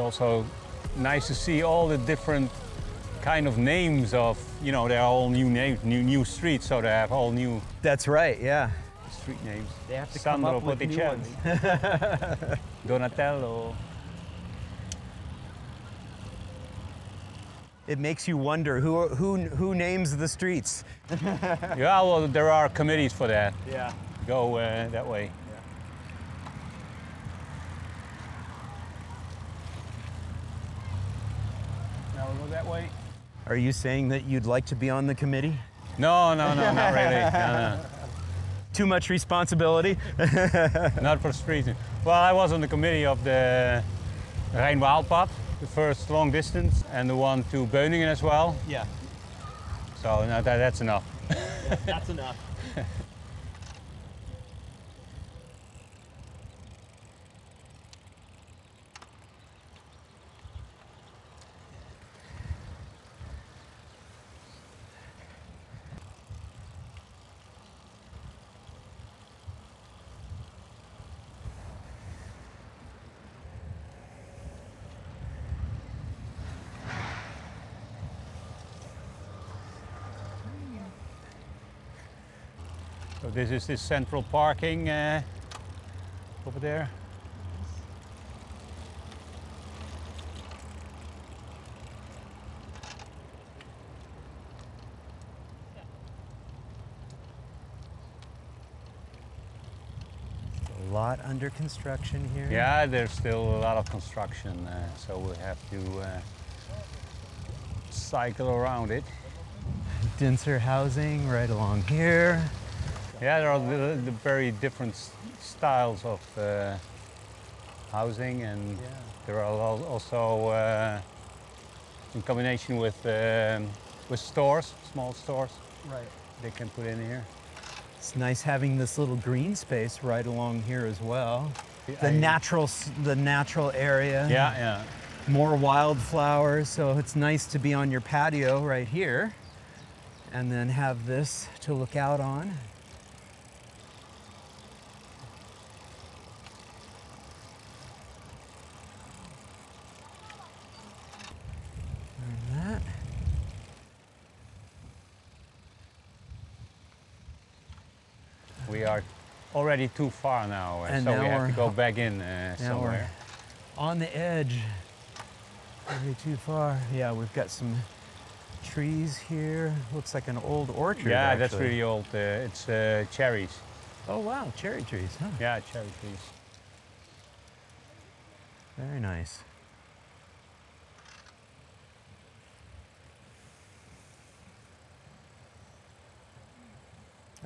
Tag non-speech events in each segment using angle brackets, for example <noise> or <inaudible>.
also nice to see all the different kind of names of, you know, they're all new names, new, new streets, so they have all new That's right, yeah. street names. They have to Sandro come up with new ones. <laughs> Donatello. It makes you wonder who, who, who names the streets. <laughs> Yeah, well, there are committees for that. Yeah. Go uh, that way. Now we'll go that way. Are you saying that you'd like to be on the committee? No, no, no, not <laughs> really. No, Too much responsibility? <laughs> not for streets. Well, I was on the committee of the Rijn-Waalpad, the first long distance, and the one to Beuningen as well. Yeah, So no, that, that's enough. that's enough. <laughs> this is this central parking uh, over there. A lot under construction here. Yeah, there's still a lot of construction, uh, so we have to uh, cycle around it. Denser housing right along here. Yeah, there are the, the very different styles of uh, housing, and there are also uh, in combination with um, with stores, small stores, Right. they can put in here. It's nice having this little green space right along here as well. The I- natural, the natural area. Yeah, yeah. More wildflowers, so it's nice to be on your patio right here, and then have this to look out on. And that. We are already too far now, And so now we have to go back in uh, somewhere. on the edge. Maybe too far. Yeah, we've got some trees here. Looks like an old orchard. Yeah, that's really old. Uh, it's uh, cherries. Oh wow, cherry trees, huh? Yeah, cherry trees. Very nice.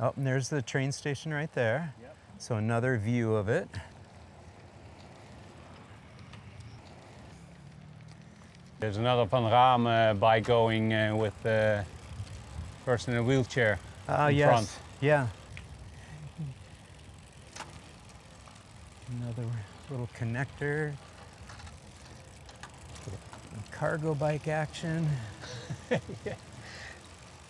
Oh, and there's the train station right there. So another view of it. There's another panorama by going uh, with a person in a wheelchair. Ah, in yes. front. Yeah. Another little connector. Cargo bike action. <laughs>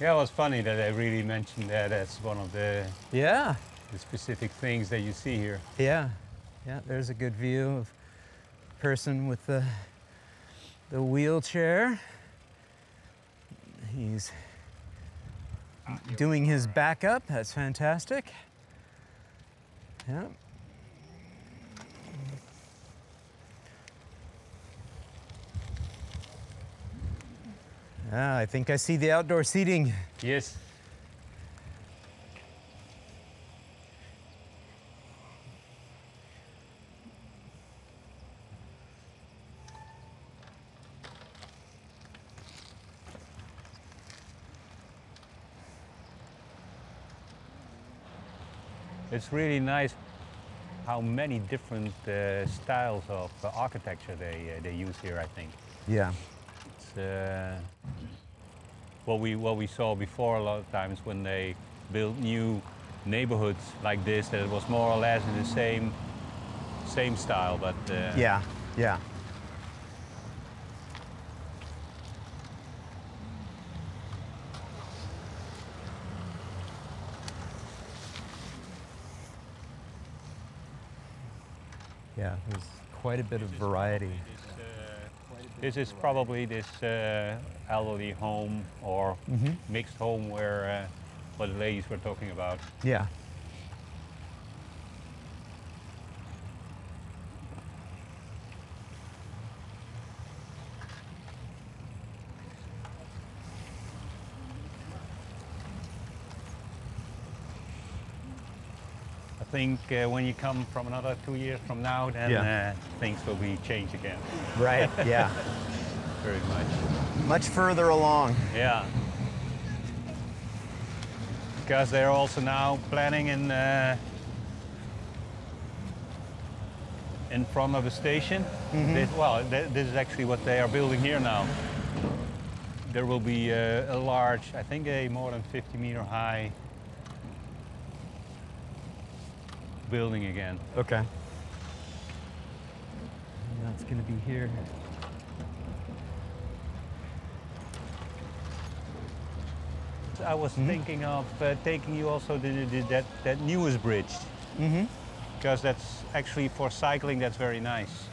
Yeah, it was funny that I really mentioned that as one of the, Yeah. The specific things that you see here. Yeah, yeah. There's a good view of person with the the wheelchair. He's doing his backup. That's fantastic. Yeah. Ah, I think I see the outdoor seating. Yes. It's really nice how many different uh, styles of uh, architecture they, uh, they use here, I think. Yeah. It's, uh, what we what we saw before a lot of times when they built new neighborhoods like this, that it was more or less in the same same style, but uh, Yeah, yeah. Yeah, there's quite a bit of variety. This This is probably this uh, elderly home or mixed home where uh, what the ladies were talking about. Yeah. Think uh, when you come from another two years from now, then Yeah. uh, things will be changed again, Right. <laughs> Yeah. very much. Much further along. Yeah. Because they're also now planning in uh, in front of the station. This, well, th- this is actually what they are building here now. There will be uh, a large, I think, a more than 50 meter high building again. Okay. That's going to be here. I was thinking of uh, taking you also to the, the, that that newest bridge. Mm-hmm. because that's actually for cycling that's very nice.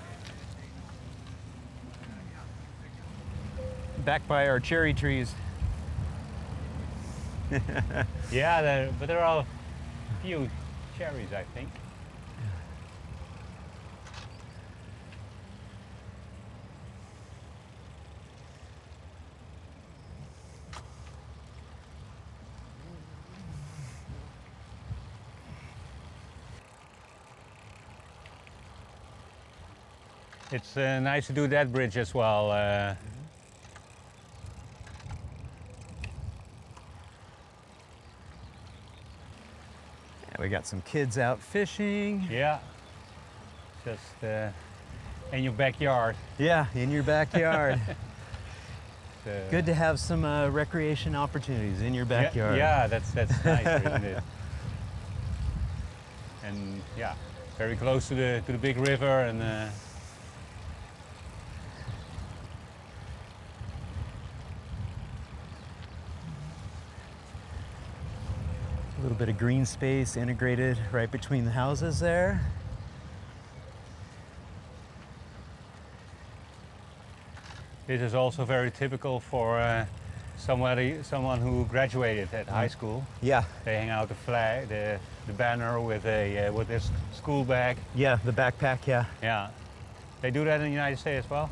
Back by our cherry trees. <laughs> Yeah, there, but there are a few I think. It's uh, nice to do that bridge as well. Uh, Yeah, we got some kids out fishing. yeah, just uh, in your backyard. Yeah, in your backyard. <laughs> <laughs> Uh, Good to have some uh, recreation opportunities in your Yeah, backyard. Yeah, that's that's <laughs> nice, isn't it? And yeah, very close to the to the big river and. Uh, bit of green space integrated right between the houses there. This is also very typical for uh, somebody, someone who graduated at high school. Yeah, They hang out the flag, the, the banner with a uh, with this school bag. yeah, the backpack, yeah. Yeah, they do that in the United States as well.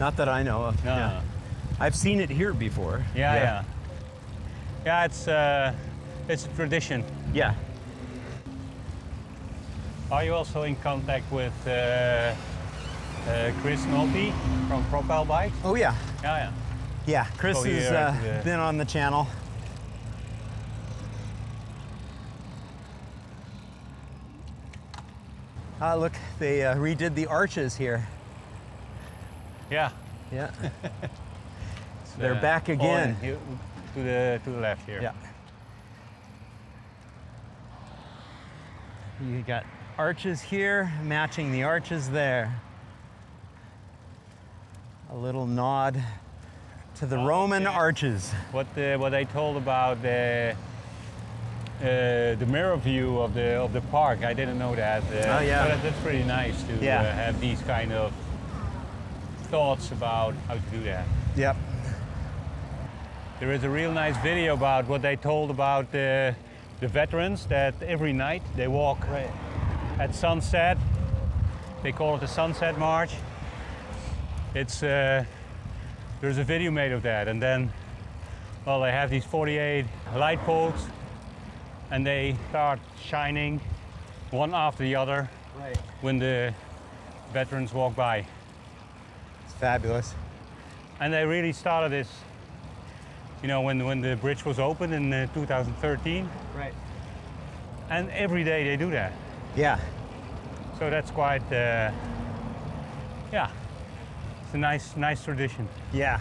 Not that I know of. No, Yeah. I've seen it here before. yeah, yeah, yeah. it's uh, it's a tradition. Yeah. Are you also in contact with uh, uh, Chris Nolte from Propel Bikes? Oh yeah. Yeah, yeah. Yeah, Chris Oh, has uh, been on the channel. Ah, look, they uh, redid the arches here. Yeah. Yeah. <laughs> They're back oh, again. to the to the left here. yeah. You got arches here matching the arches there. A little nod to the Oh, Roman arches. What the, what they told about the uh, the mirror view of the of the park, I didn't know that. Uh, Oh, yeah. that- that's pretty nice to Yeah. uh, have these kind of thoughts about how to do that. Yep. There is a real nice video about what they told about the, the veterans that every night they walk Right. at sunset. They call it the Sunset March. It's uh, there's a video made of that, and then well they have these 48 light poles, and they start shining one after the other Right. when the veterans walk by. It's fabulous. And they really started this, you know, when when the bridge was opened in uh, 2013, Right. and every day they do that. Yeah. So that's quite, uh, yeah, it's a nice, nice tradition. Yeah.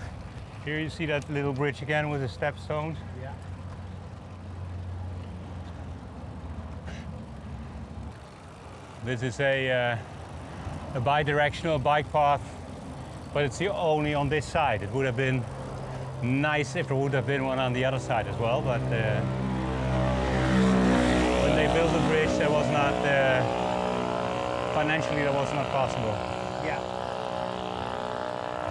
Here you see that little bridge again with the step stones. Yeah. This is a, uh, a bi-directional bike path, but it's the only on this side. It would have been nice if there would have been one on the other side as well, but uh, they built the bridge, that was not, uh, financially that was not possible. Yeah.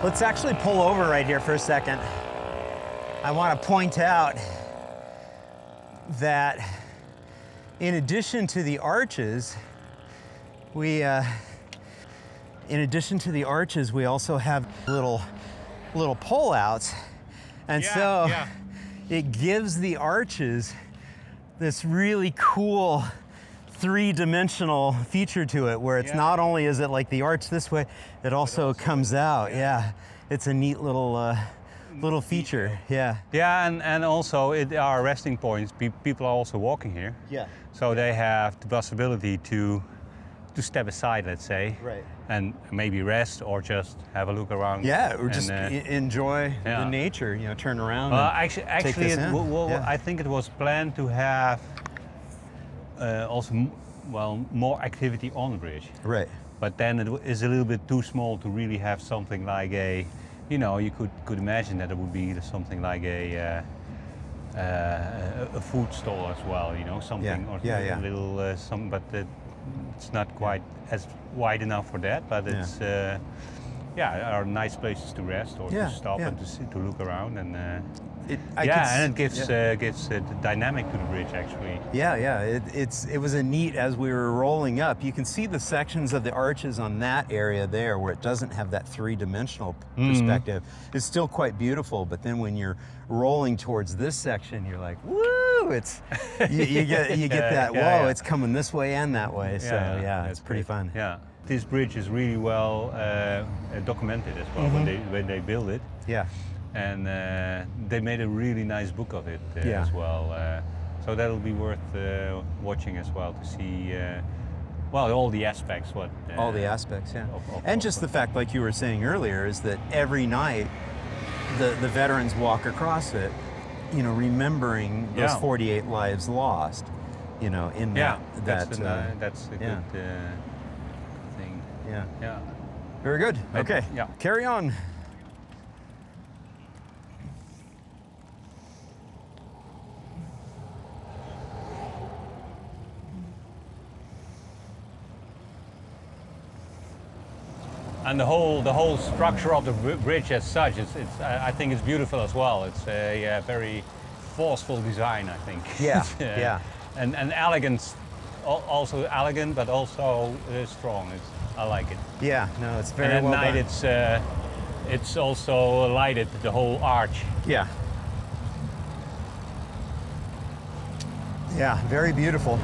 Let's actually pull over right here for a second. I want to point out that in addition to the arches, we, uh, in addition to the arches, we also have little, little pullouts. And Yeah, so yeah. it gives the arches this really cool three-dimensional feature to it where it's Yeah. not only is it like the arch this way, it also comes out. Yeah. It's a neat little uh, little feature. Yeah. Yeah, and, and also it are resting points. Pe- people are also walking here. Yeah. So they have the possibility to to step aside, let's say, Right. and maybe rest or just have a look around. Yeah, or and, just uh, e- enjoy yeah. the nature, you know, turn around. Well, and actually, actually, it, in. w- w- Yeah. I think it was planned to have uh, also, well, more activity on the bridge. right. But then it is a little bit too small to really have something like a, you know, you could could imagine that it would be something like a. Uh, uh, a- a food stall as well, you know, something or yeah, a yeah. little uh, some, but uh, it's not quite as wide enough for that. But Yeah. it's uh, yeah, are nice places to rest or Yeah, to stop yeah. and to sit, to look around and. Uh, It, I yeah, and it gives yeah. uh, gives uh, the dynamic to the bridge actually. Yeah, yeah. It, it's it was a neat as we were rolling up. You can see the sections of the arches on that area there where it doesn't have that three-dimensional Mm-hmm. perspective. It's still quite beautiful, but then when you're rolling towards this section, you're like, woo! It's <laughs> you, you get you get that yeah, whoa! yeah. It's coming this way and that way. so yeah, it's pretty great. fun. Yeah, this bridge is really well uh, uh, documented as well Mm-hmm. when they when they build it, Yeah. And uh, they made a really nice book of it uh, Yeah. as well. Uh, so that'll be worth uh, watching as well to see. Uh, well, all the aspects. What uh, all the aspects, yeah. of- of- and of- just the fact, like you were saying earlier, is that every night the, the veterans walk across it, you know, remembering those Yeah. 48 lives lost, you know, in Yeah, that. that's, that an, that's a yeah. good uh, thing. yeah. Yeah. Very good. I- Okay. yeah. Carry on. And the whole the whole structure of the bridge as such, it's, it's I think it's beautiful as well. It's a, very forceful design, I think. Yeah, <laughs> uh, yeah. And and elegant, also elegant, but also uh, strong. It's, I like it. Yeah. No, it's very and at well night, done. it's uh, it's also lighted the whole arch. Yeah. Yeah. Very beautiful.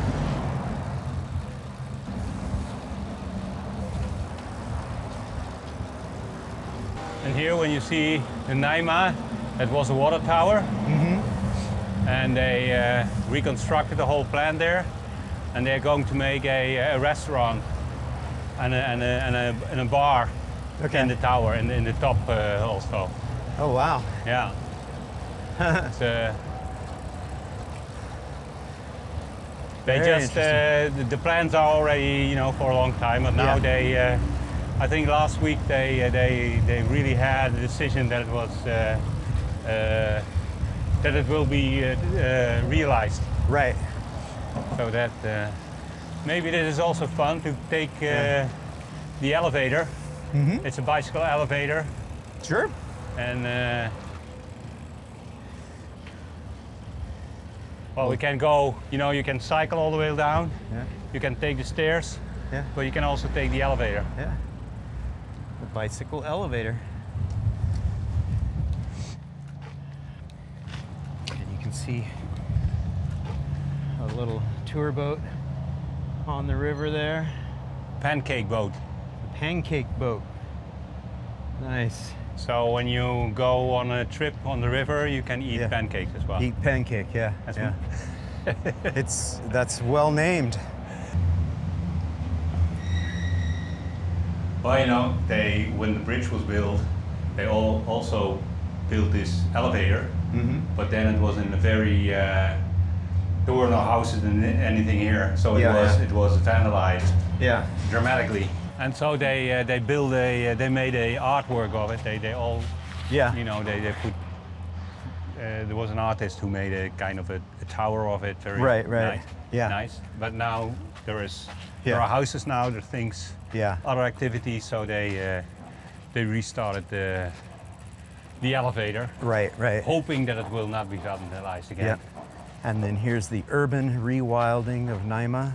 And here, when you see the Nyma, that was a water tower. And they uh, reconstructed the whole plant there. And they're going to make a, a restaurant and a, and, a, and, a, and a bar Okay. in the tower, in, in the top uh, also. Oh wow. Yeah. <laughs> uh, they Very just uh, the, the plans are already you know for a long time, but now Yeah. they. I think last week they uh, they they really had a decision that it was uh, uh, that it will be uh, uh, realized. Right. So that uh, maybe this is also fun to take uh, Yeah. the elevator. Mm-hmm. It's a bicycle elevator, Sure. and uh, well, we can go. You know, you can cycle all the way down. Yeah. You can take the stairs, Yeah. but you can also take the elevator. Yeah. The bicycle elevator. And you can see a little tour boat on the river there. Pancake boat. A pancake boat. Nice. So when you go on a trip on the river, you can eat Yeah. pancakes as well. Eat pancake, yeah. That's yeah. <laughs> it's that's well named. Well, you know, they when the bridge was built, they all also built this elevator, Mm-hmm. but then it was in a very uh, there were no houses and anything here, so it Yeah, was yeah. it was vandalized Yeah. dramatically. And so they uh, they built a uh, they made a artwork of it. They they all Yeah. you know they they put. Uh, there was an artist who made a kind of a, a tower of it. Very Right, right. Nice, Yeah. Nice. But now there is Yeah. there are houses now. There are things Yeah. other activities, so they uh, they restarted the the elevator, Right, right. hoping that it will not be vandalized again. Yep. And then here's the urban rewilding of Nyma.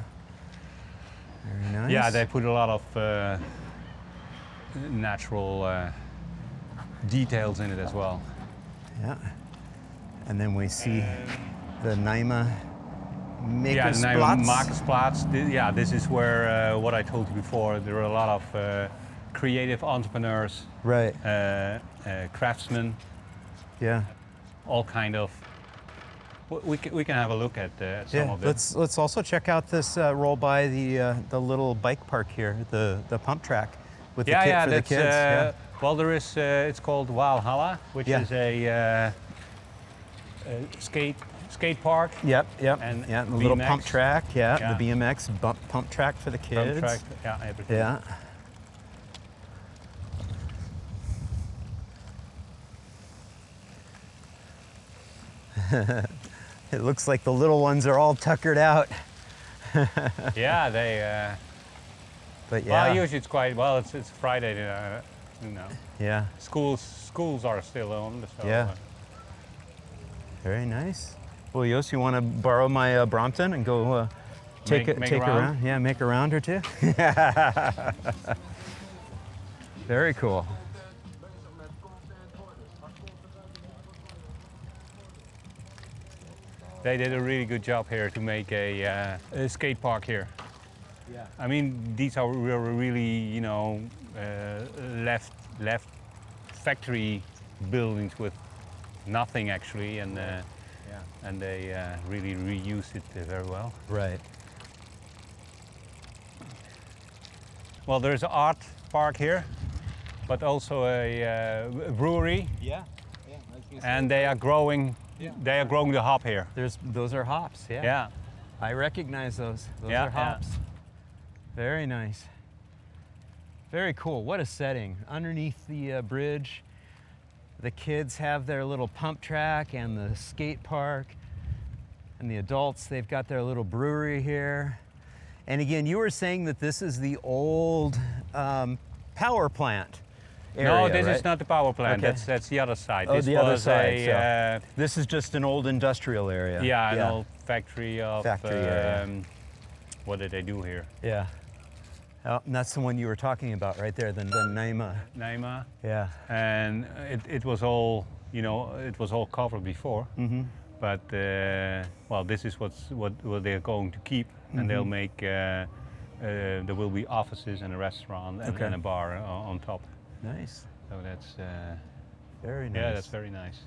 Very nice. Yeah, they put a lot of uh, natural uh, details in it as well. Yeah. And then we see the Nyma Yeah, the name of Makersplatz. Marktsplatz. Yeah, this is where uh, what I told you before. There are a lot of uh, creative entrepreneurs, Right. uh, uh, craftsmen, Yeah. all kind of. We can, we can have a look at, uh, at some Yeah. of them. Let's let's also check out this uh, roll by the uh, the little bike park here, the the pump track with yeah, the kid yeah, for the kids. Uh, Well, there is. Uh, it's called Walhalla, which Yeah. is a, uh, a skate skate park. Yep. Yep. And yeah. The little pump track. Yeah. Yeah. The BMX bump, pump track for the kids. Pump track. Yeah, everything. Yeah. <laughs> it looks like the little ones are all tuckered out. <laughs> yeah, they. Uh, But yeah. Well, usually it's quite. Well, it's it's Friday. Uh, you know, yeah. schools schools are still on. So, Yeah. uh, Very nice. Well, Jos, you want to borrow my uh, Brompton and go uh, take Make- a, make take a a round? round? Yeah, make a round or two. <laughs> Very cool. they did a really good job here to make a, uh, a skate park here. Yeah. I mean, these are re- really, you know, uh, left left factory buildings with nothing actually, and uh, Yeah. And they uh, really reuse it very well. Right. Well, there's an art park here, but also a uh, brewery, Yeah. and they are growing. Yeah. They are growing the hop here. There's those are hops. Yeah. Yeah. I recognize those. Those Yeah, are yeah. hops. Very nice. Very cool. What a setting. Underneath the uh, bridge, the kids have their little pump track and the skate park. And the adults, they've got their little brewery here. And again, you were saying that this is the old um, power plant. Area, no, this right? is not the power plant. Okay. That's that's the other side. Oh, this the other side, A, so- uh, This is just an old industrial area. yeah, an old factory of. Factory area. um, What did they do here? Yeah. Oh, and that's the one you were talking about right there, the, the Nyma. Nyma. Yeah. and it, it was all you know it was all covered before Mm-hmm. But uh, well this is what's what, what they're going to keep and they'll Mm-hmm. make uh, uh, there will be offices and a restaurant and, Okay. and a bar on, on top Nice. so that's uh, Very nice. yeah that's very nice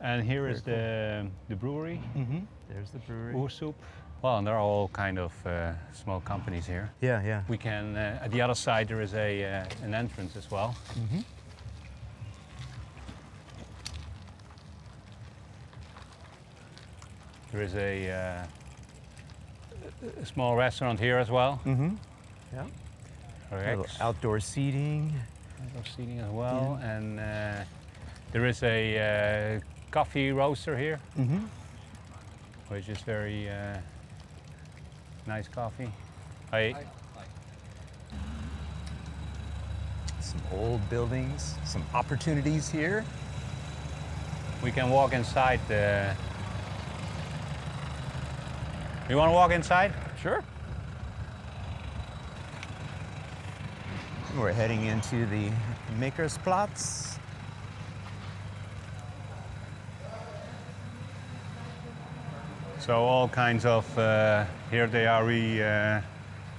and here is the the brewery Mm-hmm. There's the brewery. Oersoep. well and there are all kind of uh, small companies here Yeah, yeah. we can uh, at the other side there is a uh, an entrance as well Mm-hmm. There is a, uh, a small restaurant here as well. Mm-hmm. Yeah. Outdoor seating. Outdoor seating as well, and uh, there is a uh, coffee roaster here, Mm-hmm. which is very uh, nice coffee. Hi. Some old buildings, some opportunities here. We can walk inside. Uh, you want to walk inside? Sure. We're heading into the Makersplatz. So all kinds of. Uh, here they are re, uh,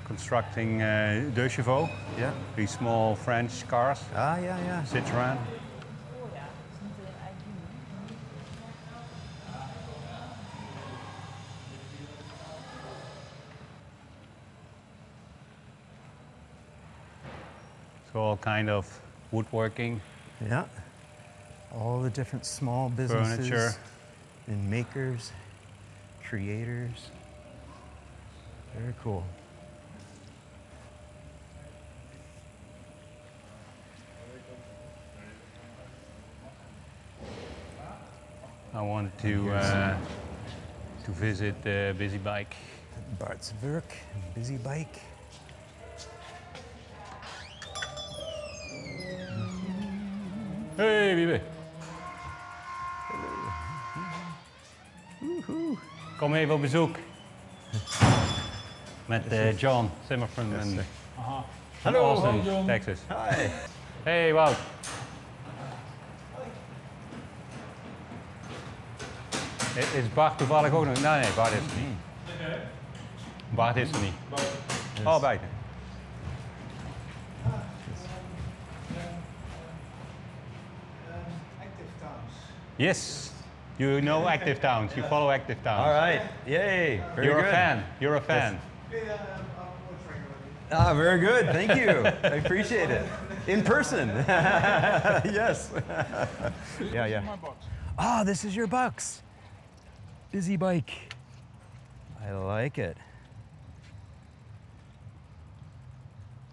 constructing uh, deux chevaux, Yeah. these small French cars, Ah, yeah, yeah. Citroën. So all kind of woodworking, Yeah. All the different small businesses Furniture. and makers, creators. Very cool. I wanted to uh, to visit uh, Busy Bike. Bart's Werk, Busy Bike. Hey, Wiebe. Kom even op bezoek. Met eh, John Zimmerman en van Hallo, Austin, John. Texas. Hi. Hey, Wout. Is Bart toevallig ook nog? Nee, nee, Bart is er niet. Bart is er niet. Oh, buiten. Yes, you know Active Towns. You follow Active Towns. All right. Yay. Very You're good. a fan. You're a fan. Ah, very good. Thank you. I appreciate it. In person. <laughs> yes. yeah, yeah. Ah, this is your bucks. Busy bike. I like it.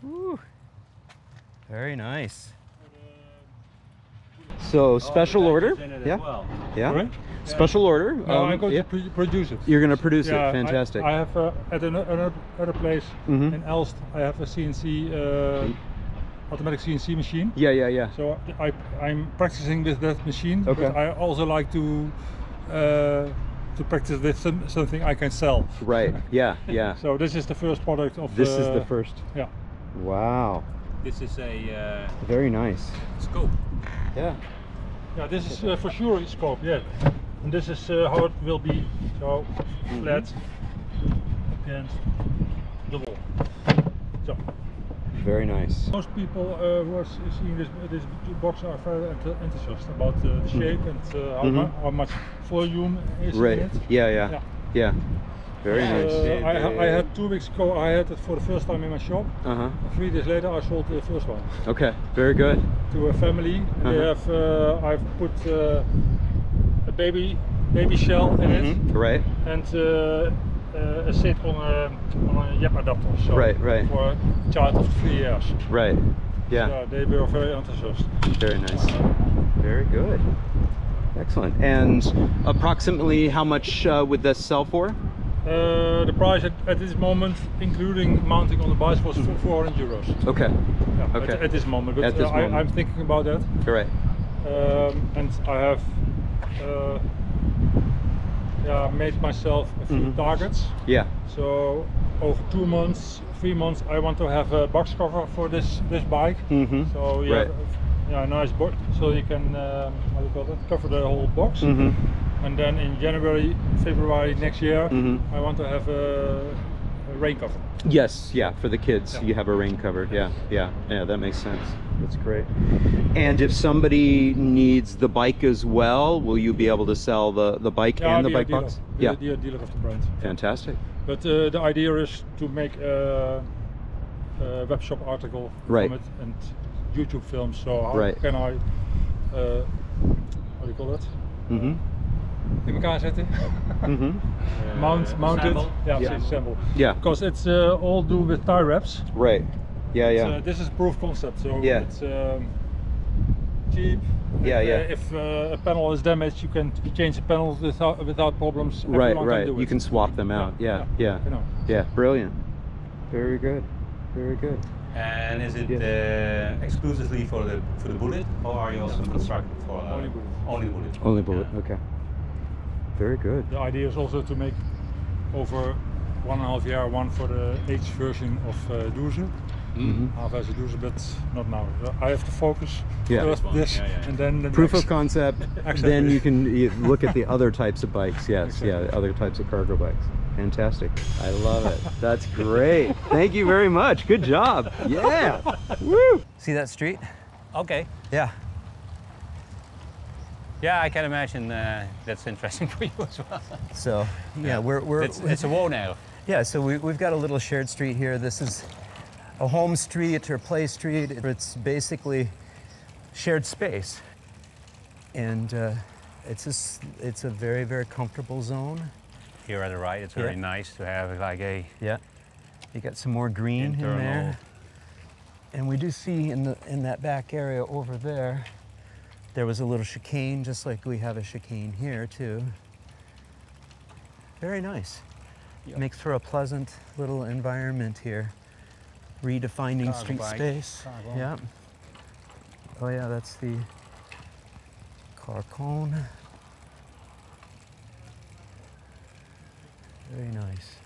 Woo. Very nice. So special order? Yeah. Yeah. Sorry? Special order. No, um, I'm going yeah. to pro- produce it. You're gonna produce Yeah, it. Fantastic. I, have uh, at ano- another, other place Mhm. in Elst. I have a CNC uh, automatic CNC machine. yeah, yeah, yeah. So I, I'm practicing with that machine. Okay. But I also like to uh, to practice with some, something I can sell. Right. <laughs> Yeah, yeah. So this is the first product of. This is uh, the first. Yeah. Wow. This is a Very nice. scope. Yeah. Yeah, this is uh, for sure a scope. Yeah. And this is uh, how it will be. So Mm-hmm. flat against the wall. So. Very nice. Most people uh, who are seeing this, this box are very ent- enthusiastic about uh, the shape and uh, how, mu- how much volume is Mm-hmm. Right. in it. Yeah, yeah. Yeah. Yeah. Very Uh, nice. I, ha- I had two weeks ago. I had it for the first time in my shop. Uh huh. Three days later, I sold the first one Okay. Very good. to a family. They Uh-huh. have. Uh, I've put uh, a baby baby shell in it Right. and uh, uh, a seat on a on a Yep adapter. So Right, right. For a child of three years. Right. Yeah. So they were very enthusiastic. Very nice. Very good. Excellent. And approximately how much uh, would this sell for? Uh, the price at, at this moment, including mounting on the bike, was 400 euros. Okay. Yeah, at- Okay. At, this moment, but At this uh, I, moment. I'm thinking about that, Correct. um, and I have uh, yeah, made myself a few Mhm. targets. Yeah. So over two months, three months, I want to have a box cover for this this bike. Mm-hmm. So yeah, Right. yeah, a nice box, so you can um, how do you call it, cover the whole box. Mm-hmm. And then in January, February next year, Mhm. I want to have a, a rain cover. Yes, yeah, for the kids, Yeah. you have a rain cover. Yeah, yeah, yeah, that makes sense. That's great. And if somebody needs the bike as well, will you be able to sell the, the bike Yeah, and the be bike box? be Yeah, a dealer, dealer of the brand. fantastic. But uh, the idea is to make a, a web shop article Right. from it and YouTube films. So how Right. can I, uh, how do you call that? Mm-hmm. In elkaar zetten. Mm-hmm. Mount, mount it. assemble. Yeah, Yeah. assemble. Yeah, Because it's uh, all do with tie wraps. right. Yeah, It's, yeah. uh, this is proof concept, so Yeah. it's um, cheap. Yeah, and, uh, yeah. if uh, a panel is damaged, you can change the panels without without problems. right, Everyone right. Can You can swap them out. Yeah, yeah, You know. yeah. Brilliant. Very good. Very good. And is it uh, exclusively for the for the Bullitt, or are you also constructing for uh, Only Bullitt. Only Bullitt. Only Bullitt. Yeah. Okay. Very good. The idea is also to make over one and a half year one for the H version of uh, Douze. Mhm. Half as a Douze, but not now. I have to focus Yeah. first this Yeah, yeah. and then the Proof next. of concept. <laughs> then you can you look at the other types of bikes. Yes, Exactly. yeah, other types of cargo bikes. Fantastic. I love it. <laughs> That's great. Thank you very much. Good job. Yeah. <laughs> Woo. See that street? Okay. Yeah. Yeah, I can imagine uh, that's interesting <laughs> for you as well. So yeah, we're we're It's, it's a now. yeah. So we, we've got a little shared street here. This is a home street or play street. It's basically shared space, and uh, it's just it's a very very comfortable zone. Here at the right, it's very nice to have like a Yeah. You got some more green in there. And we do see in the in that back area over there, there was a little chicane, just like we have a chicane here too. Very nice. Yep. Makes for a pleasant little environment here. Redefining Cargo street bike, space. cargo. Yeah. Oh yeah, that's the Carcon. Very nice.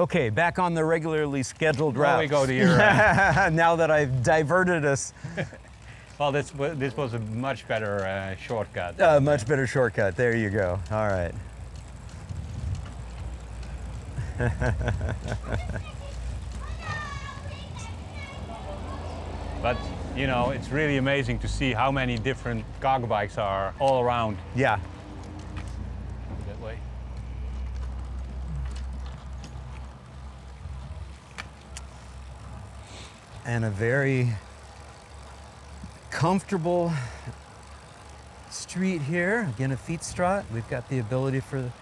Okay, back on the regularly scheduled route. Well, we go to your, uh, <laughs> now that I've diverted us, <laughs> Well, this this was a much better uh, shortcut. a much better shortcut. There you go. All right. <laughs> But you know, it's really amazing to see how many different cargo bikes are all around Yeah. that way. And a very comfortable street here. Again, a Fietsstraat. We've got the ability for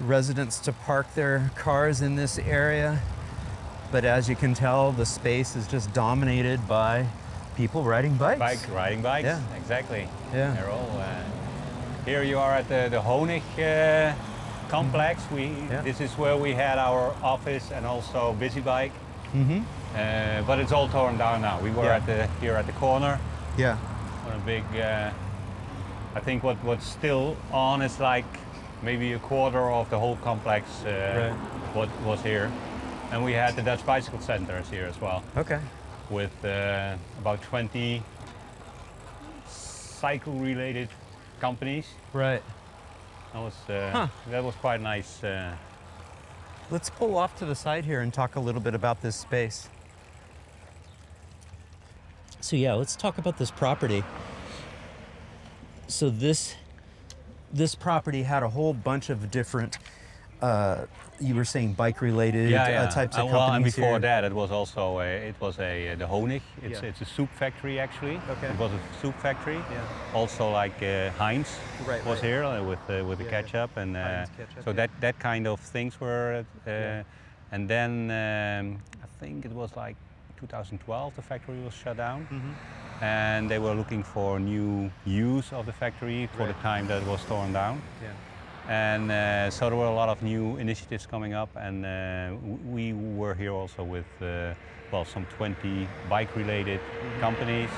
residents to park their cars in this area. But as you can tell, the space is just dominated by people riding bikes. Bike riding bikes. Yeah. Exactly. Yeah. They're all. Uh, here you are at the the Honig uh, complex. We Yeah. this is where we had our office and also Busy Bike. Mm-hmm. Uh, but it's all torn down now. We were Yeah. at the here at the corner Yeah. on a big. Uh, I think what what's still on is like maybe a quarter of the whole complex. Uh, Right. What was here, and we had the Dutch Bicycle Centers here as well, Okay. with uh, about 20 cycle-related companies. Right. That was uh, Huh. that was quite nice. Let's pull off to the side here and talk a little bit about this space. So yeah, let's talk about this property. So this this property had a whole bunch of different uh, you were saying bike related yeah, yeah. uh, types of Uh, companies well, and before here. that, it was also a, it was a uh, the Honig. It's Yeah. it's a soup factory actually. Okay. It was a soup factory. Yeah. Also like uh, Heinz Right, was right. here uh, with uh, with the ketchup and uh, Heinz ketchup, so that that kind of things were. Uh. And then um, I think it was like 2012 the factory was shut down. Mhm. And they were looking for new use of the factory for Right. the time that it was torn down. Yeah. And uh, so there were a lot of new initiatives coming up, and uh, we were here also with uh, well some 20 bike-related companies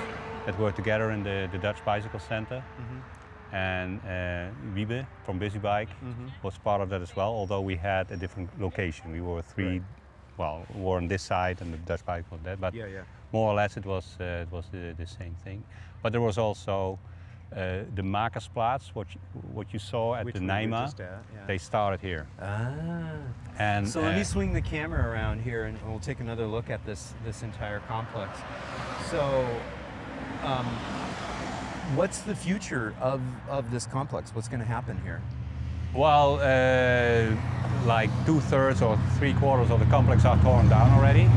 that were together in the, the Dutch Bicycle Center. And uh, Wibe from Busy Bike was part of that as well, although we had a different location. We were three, Right. well, we were on this side and the Dutch Bike was that, but Yeah, yeah. more or less it was uh, it was the, the same thing. But there was also uh, the Makersplaats, what you, what you saw at Which the we were Nyma. just at, yeah. They started here, Ah. and So let uh, me swing the camera around here and we'll take another look at this this entire complex. So um, what's the future of, of this complex? What's going to happen here? well, uh, like two thirds or three quarters of the complex are torn down already,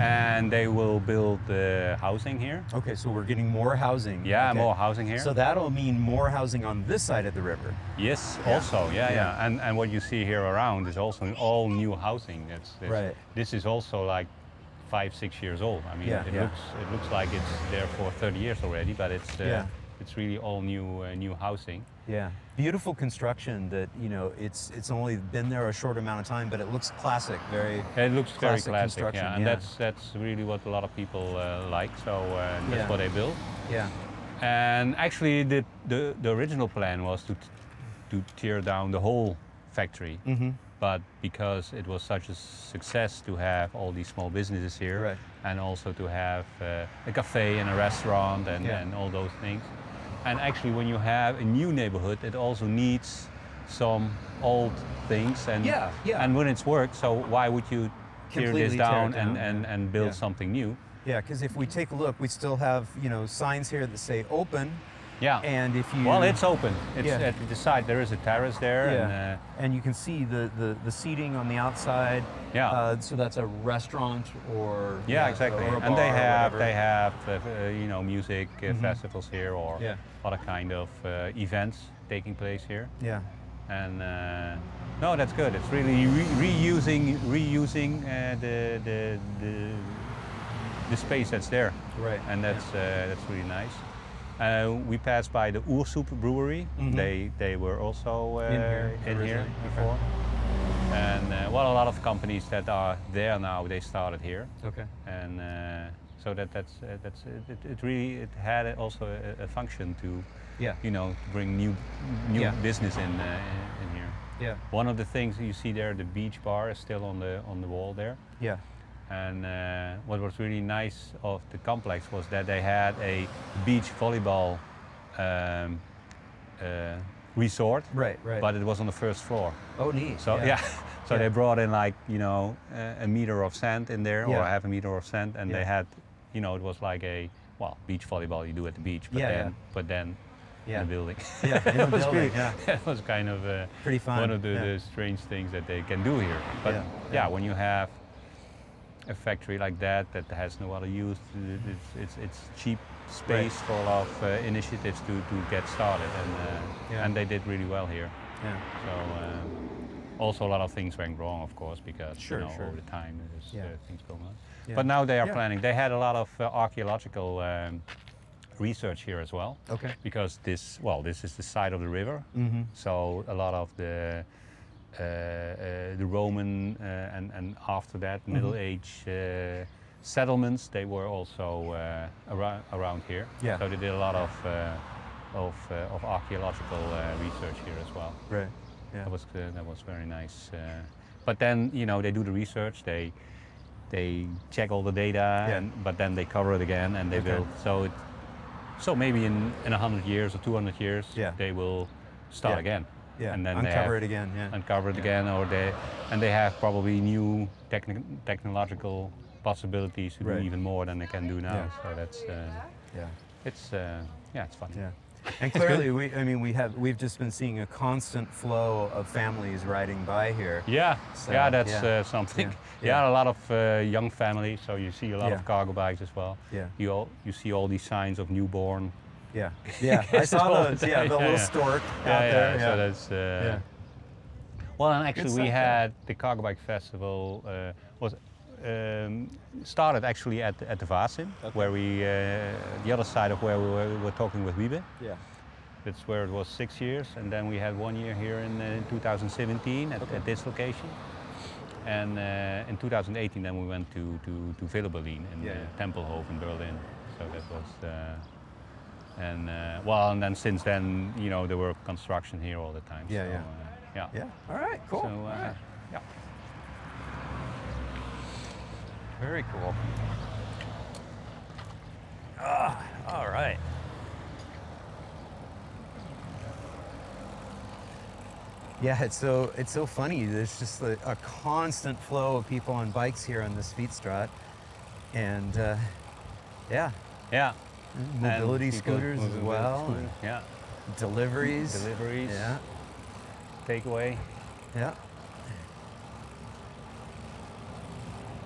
and they will build the housing here. Okay, so we're getting more housing. Yeah, Okay. more housing here. So that'll mean more housing on this side of the river. Yes, Yeah. also, yeah, Yeah. yeah, And and what you see here around is also all new housing. It's- Right. This is also like five, six years old. I mean, Yeah, it looks it looks like it's there for 30 years already, but it's uh, Yeah. it's really all new uh, new housing. Yeah. Beautiful construction that, you know, it's it's only been there a short amount of time, but it looks classic, very It looks very Classic classic, construction, yeah, and yeah. that's that's really what a lot of people uh, like. So uh, that's Yeah. what they built. yeah. And actually, the, the the original plan was to to tear down the whole factory. Mm-hmm. but because it was such a success to have all these small businesses here Right. and also to have uh, a cafe and a restaurant and, Yeah. and all those things and actually when you have a new neighborhood it also needs some old things and Yeah, yeah. and when it's worked so why would you tear this tear it down, and, and, and build Yeah. something new Yeah, because if we take a look, we still have, you know, signs here that say open. yeah And if you well it's open it's Yeah. at the side there is a terrace there yeah, and uh, and you can see the, the, the seating on the outside. Yeah. Uh, so that's a restaurant or Yeah, exactly. or and they have they have uh, you know music uh, festivals here or Yeah. Other kind of uh, events taking place here. Yeah. And uh, no, that's good. It's really re- reusing reusing uh, the, the the the space that's there, Right. and that's uh, that's really nice. Uh, we passed by the Oersoep Brewery. Mhm. They they were also uh, In here in here okay. before. And uh, well, a lot of companies that are there now, they started here, Okay. and uh, so that that's uh, that's it, it really it had also a, a function to Yeah. you know bring new new Yeah. business in, uh, in in here. Yeah. One of the things you see there, the beach bar is still on the on the wall there. Yeah. And uh, what was really nice of the complex was that they had a beach volleyball um, uh, resort, Right. Right. but it was on the first floor. oh, neat. So yeah, <laughs> so Yeah. they brought in like you know a, a meter of sand in there or Yeah. half a meter of sand, and they had, you know, it was like a well beach volleyball you do at the beach, but Yeah, then yeah. but then Yeah. in the building. Yeah. <laughs> In the was building. pretty- Yeah. <laughs> it was kind of uh, Pretty fun. one of the, the strange things that they can do here. But Yeah, when you have a factory like that that has no other use, it's, it's, it's cheap space for a lot of uh, initiatives to, to get started, and uh, and they did really well here. yeah. So um, also a lot of things went wrong, of course, because Sure, you know sure. over the time there's uh, things going on. Yeah. But now they are Yeah. planning. They had a lot of uh, archaeological um, research here as well Okay. because this well this is the side of the river Mm-hmm. so a lot of the uh, uh, the roman uh, and and after that Mm-hmm. middle age uh, settlements they were also uh, around around here Yeah. so they did a lot of uh, of uh, of archaeological uh, research here as well Right. Yeah. that was uh, that was very nice uh, but then you know they do the research they they check all the data Yeah. and, but then they cover it again and they Okay. build so it so maybe in in 100 years or 200 years Yeah. they will start Yeah. again Yeah. and then they Uncover it again. Yeah. uncover it again or they and they have probably new techni- technological possibilities to Right. do even more than they can do now so that's uh, yeah. it's uh, yeah it's funny Yeah. And clearly, we, I mean, we have, we've just been seeing a constant flow of families riding by here. Yeah, So, yeah, that's yeah. Uh, something. Yeah, Yeah, <laughs> yeah. a lot of uh, young families, so you see a lot Yeah. of cargo bikes as well. Yeah. You all, you see all these signs of newborn. Yeah. <laughs> Yeah. I saw those. the Yeah. The yeah, little yeah. stork Yeah, out yeah. there. So that's. Uh, Yeah. Well, and actually, we yeah. had the cargo bike festival uh, was um, started actually at at the Vasim, where we uh, the other side of where we were, we were talking with Wibe. yeah. That's where it was six years, and then we had one year here in, uh, 2017 at, Okay. at this location. And uh, in 2018, then we went to to to VeloBerlin in Yeah, uh, yeah. Tempelhof in Berlin. So that was, uh, and uh, well, and then since then, you know, there were construction here all the time. Yeah, so, yeah. Yeah. Yeah. All right. Cool. So uh, yeah. Very cool. Ah, all right. Yeah, it's so it's so funny. There's just a, a constant flow of people on bikes here on this Fietsstraat, and uh, yeah, Yeah. mobility And scooters as well, Yeah. deliveries. Deliveries. Yeah, Takeaway. yeah.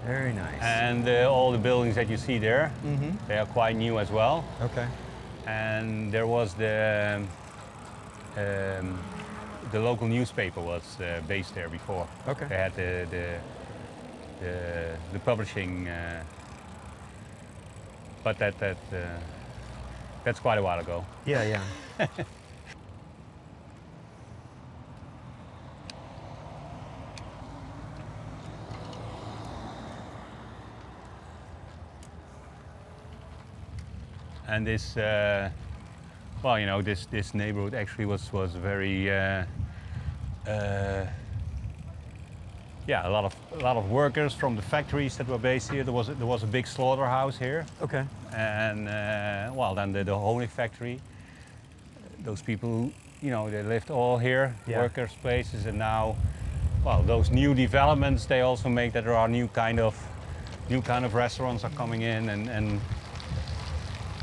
Very nice. And uh, all the buildings that you see there, mm-hmm. they are quite new as well. Okay. and there was the um, the local newspaper was uh, based there before. Okay. They had the the the, the publishing, uh, but that that uh, that's quite a while ago. Yeah, yeah. <laughs> And this, uh, well, you know, this this neighborhood actually was was very. Uh, uh, yeah, a lot of a lot of workers from the factories that were based here. There was a, there was a big slaughterhouse here, Okay. and uh, well, then the, the Honig factory. Those people, who, you know, they lived all here, Yeah. workers' places, and now, well, those new developments they also make that there are new kind of, new kind of restaurants are coming in, and and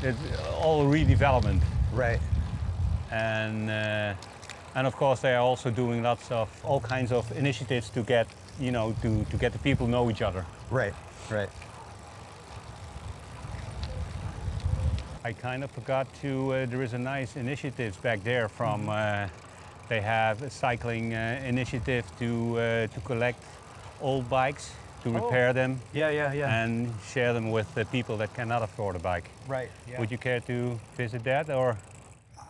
it's all redevelopment, Right. and uh, and of course they are also doing lots of all kinds of initiatives to get, you know, to to get the people know each other. Right. Right. I kind of forgot to. Uh, there is a nice initiative back there from. Uh, they have a cycling uh, initiative to uh, to collect old bikes, to Oh. repair them, Yeah, yeah, yeah. and share them with the people that cannot afford a bike. right. Yeah. Would you care to visit that, or?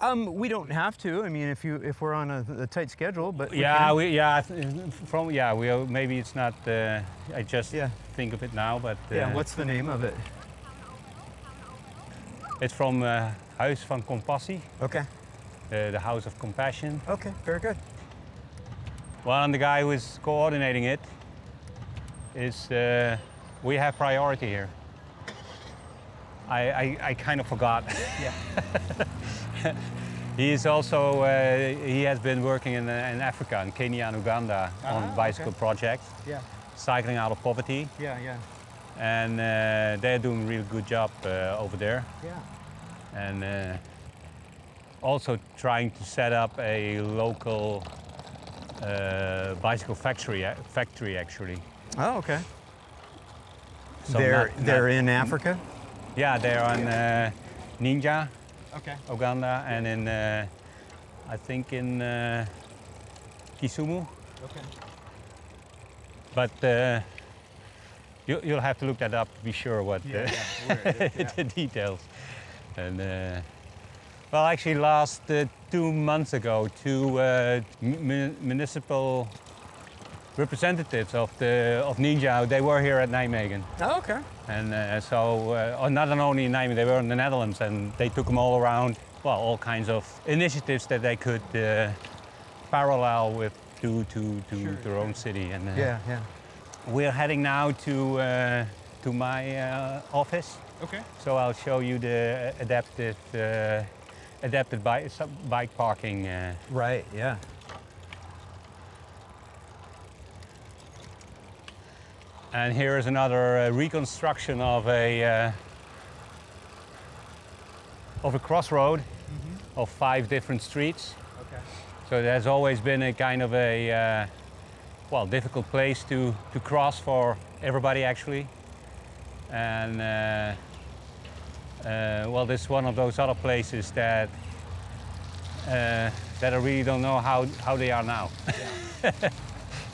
Um, we don't have to. I mean, if you if we're on a, a tight schedule, but we yeah, can. we, yeah, from yeah, we are- maybe it's not. Uh, I just Yeah. think of it now, but uh, yeah. What's the name of it? it's from uh, Huis van Compassie, Okay. uh, the House of Compassion. Okay. Very good. Well, and the guy who is coordinating it is. Uh, we have priority here. I, I, I kind of forgot. Yeah. <laughs> He is also, uh, he has been working in, uh, in Africa, in Kenya and Uganda Ah, on bicycle projects, Yeah. cycling out of poverty. Yeah. Yeah. And uh, they're doing a really good job uh, over there. Yeah. And uh, also trying to set up a local uh, bicycle factory, factory actually. Oh, okay. So they're not- they're not- in Africa. Yeah, they're on uh, Jinja, Okay. Uganda, and in, uh, I think in uh, Kisumu. Okay. But uh, you, you'll have to look that up to be sure what Yeah, uh, yeah, <laughs> the details. And uh, well, actually, last uh, two months ago, two uh, mu- municipal representatives of the of Jinja, they were here at Nijmegen. Oh, okay. And uh, so, uh, not only in Nijmegen, they were in the Netherlands, and they took them all around. Well, all kinds of initiatives that they could uh, parallel with to to to Sure, their own city. And uh, Yeah. Yeah. we're heading now to uh, to my uh, office. Okay. So I'll show you the adapted uh, adapted bike bike parking. Uh, Right. Yeah. And here is another uh, reconstruction of a uh, of a crossroad of five different streets. Okay. So there's always been a kind of a uh, well difficult place to to cross for everybody actually, and uh, uh, well this is one of those other places that uh, that I really don't know how how they are now. <laughs>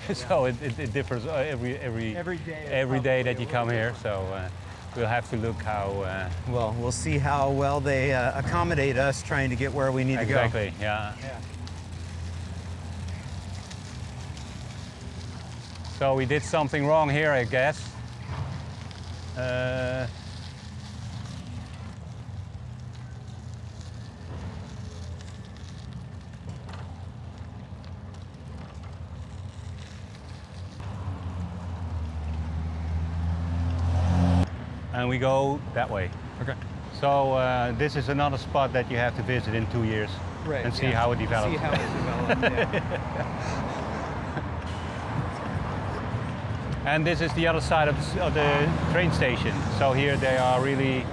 <laughs> so it, it, it differs uh, every every every day, every day that you come here. So uh, we'll have to look how uh, Well, we'll see how well they uh, accommodate us trying to get where we need to go. exactly. Yeah. Yeah. So we did something wrong here, I guess. We go that way. Okay. So uh, this is another spot that you have to visit in two years Right. and see yeah. how it develops. See how it develops. yeah. <laughs> And this is the other side of the, of the train station. So here they are really